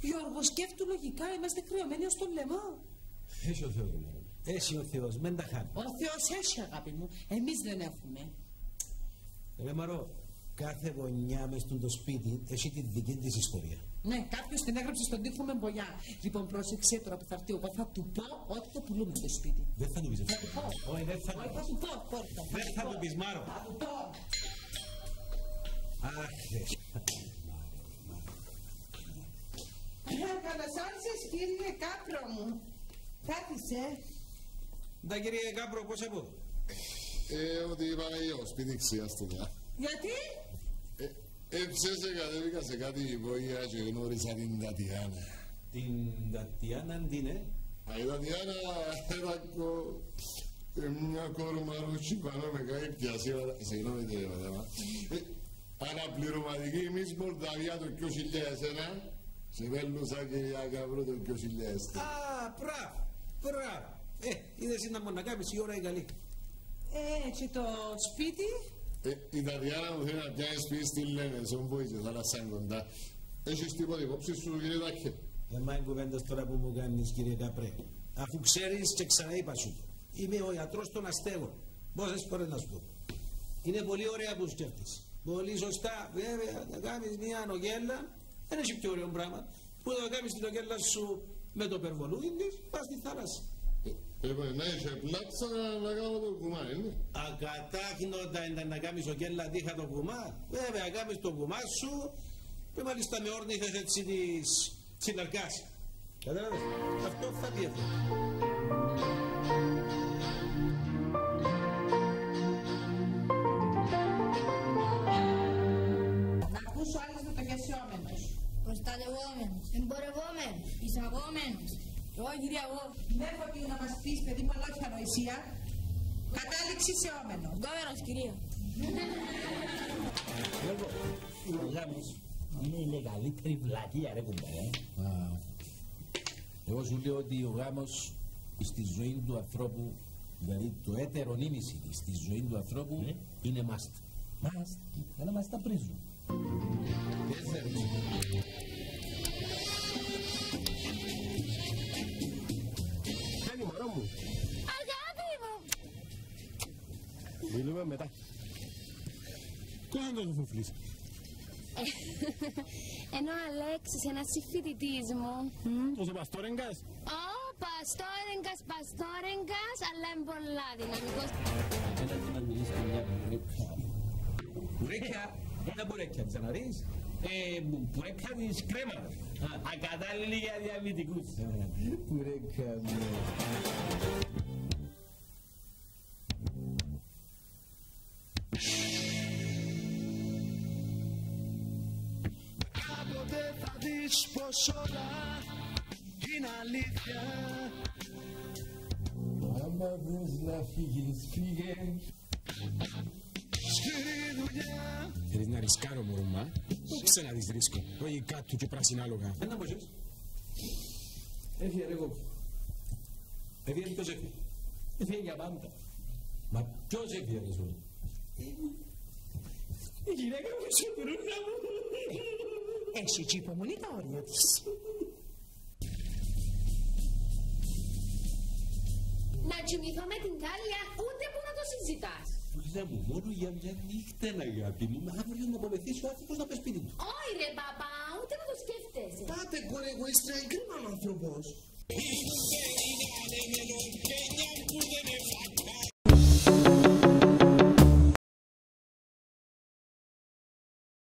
Γιώργο, σκέφτου λογικά, είμαστε κρυωμένοι ως το λαιμό. Έχει ο Θεός, Μάρο. Έχει ο Θεός, μεν τα χάνεις. Ο Θεός έχει αγάπη μου, εμείς δεν έχουμε. Ρε Μαρό, κάθε γωνιά μες στο σπίτι έχει τη δική της ιστορία. Ναι, κάποιος την έγραψε στον τοίχο με μπολιά. Λοιπόν, πρόσεξε τώρα που θα έρθει εγώ, θα του πω ότι το πουλούμε το σπίτι. Δεν θα του πεις Θα του πω. Όχι, δεν θα Όχι, θα του πω. Κόρτα, Δεν θα του πεις, Μάρο. Θα του πω. Αχ, ρε. Καλώς όρισες κύριε Κάπρο μου. Κάθισε. Τα κύριε Κάπρο, πώς από; Ε, ότι είπαμε για σπίτι ξιάστηκα. Γιατί; Έτσι σε κατέβηκα σε κάτι υπόγεια και γνώρισα την Τατιάνα. Την Τατιάνα τι είναι; Α, η Τατιάνα era κο... ε, μια κόρμα ρούτσι πάνω με κάτι πιασίματα. Συγγνώμη κύριε Πατάμα. Ε, Αναπληρωματική εμείς Μολδαβία το 2001. Σε βέλουσα κυρία Καβρό το 2000. Α, μπράβο, μπράβο. Ε, είδες να μου να κάνεις η ώρα η καλή. Ε, και το σπίτι; Ε, η Τατιάνα μου θέλει να πιάνει σπίτι στη Λέμεσον που είσαι θάλασσα κοντά. Έχεις τίποτα υπόψη σου κύριε Τάκε. Δεν μ' κουβέντας τώρα που μου κάνεις κύριε Καπρέ. Αφού ξέρεις και ξαναείπα σου. Είμαι ο ιατρός των αστέγων. Πόσες φορές να σου πω. Είναι πολύ ωραία που σκέφτεσαι. Πολύ σωστά. Βέβαια, να κάνεις μια νογέλα. Δεν έχει πιο ωραίο πράγμα. Που θα κάνεις την νογέλα σου με το περβολούδι της, πας στη θάλασσα. Πρέπει να είσαι πλάτσα να κάνω το κουμά, είναι. Ακατάχνοντα ήταν να κάνεις ο κέλλα δίχα το κουμά. Βέβαια, κάνεις το κουμά σου και μάλιστα με όρνηθες έτσι της συναρκάς. Κατάλαβες. Αυτό θα πει αυτό. Να ακούσω άλλες μεταγεσιόμενος. Προστατευόμενος, εμπορευόμενος, εισαγόμενος. Εγώ κυρία εγώ. Ναι, Φωτή, να μας πεις, παιδί μου, αλήθεια νοησία. Κατάληξη σε όμενο. Γκόμενος κυρία. Γιώργο, ο γάμος είναι η μεγαλύτερη βλακία ρε κουμπάρε. Εγώ σου λέω ότι ο γάμος στη ζωή του ανθρώπου, δηλαδή το έτερο νήμιση στη ζωή του ανθρώπου είναι must. Μας, να μας τα πρίζουν. Μιλούμε μετά. Πώς να το φουφλείς. Ε, Ενώ ο Αλέξης, ένας συμφοιτητής μου. Τόσο παστόρεγκας. Ω, παστόρεγκας, παστόρεγκας, αλλά είναι πολλά δυναμικός. Έλα και να μιλήσει και μια μπουρέκια. Μπουρέκια, ένα μπουρέκια, ξαναδείς. Ε, μπουρέκια της κρέμας. Ακατάλληλη για διαβητικούς. Μπουρέκια, ναι. πως όλα είναι αλήθεια. Άμα δες να φύγεις, φύγε. Σκληρή δουλειά. Θέλεις να ρισκάρω μωρούμα, όξε να δεις ρίσκο, όχι κάτω και πράσινα άλογα. Ένα Έφυγε ρε εγώ. Έφυγε ποιος έφυγε Έφυγε για πάντα. Μα ποιος έφυγε ρε σου. Η γυναίκα μου μου esci comunitario. Να κοιμηθώ με την Κάλια ούτε που να το συζητάς. Πουλιά μου, μόνο για μια νύχτα, αγάπη μου. Αύριο να απομεθείς άνθρωπος να πες σπίτι. Όχι ρε μπαμπά, ούτε να το σκέφτεσαι. Πάτε κόρε εγώ είσαι εγκρίμαν άνθρωπος.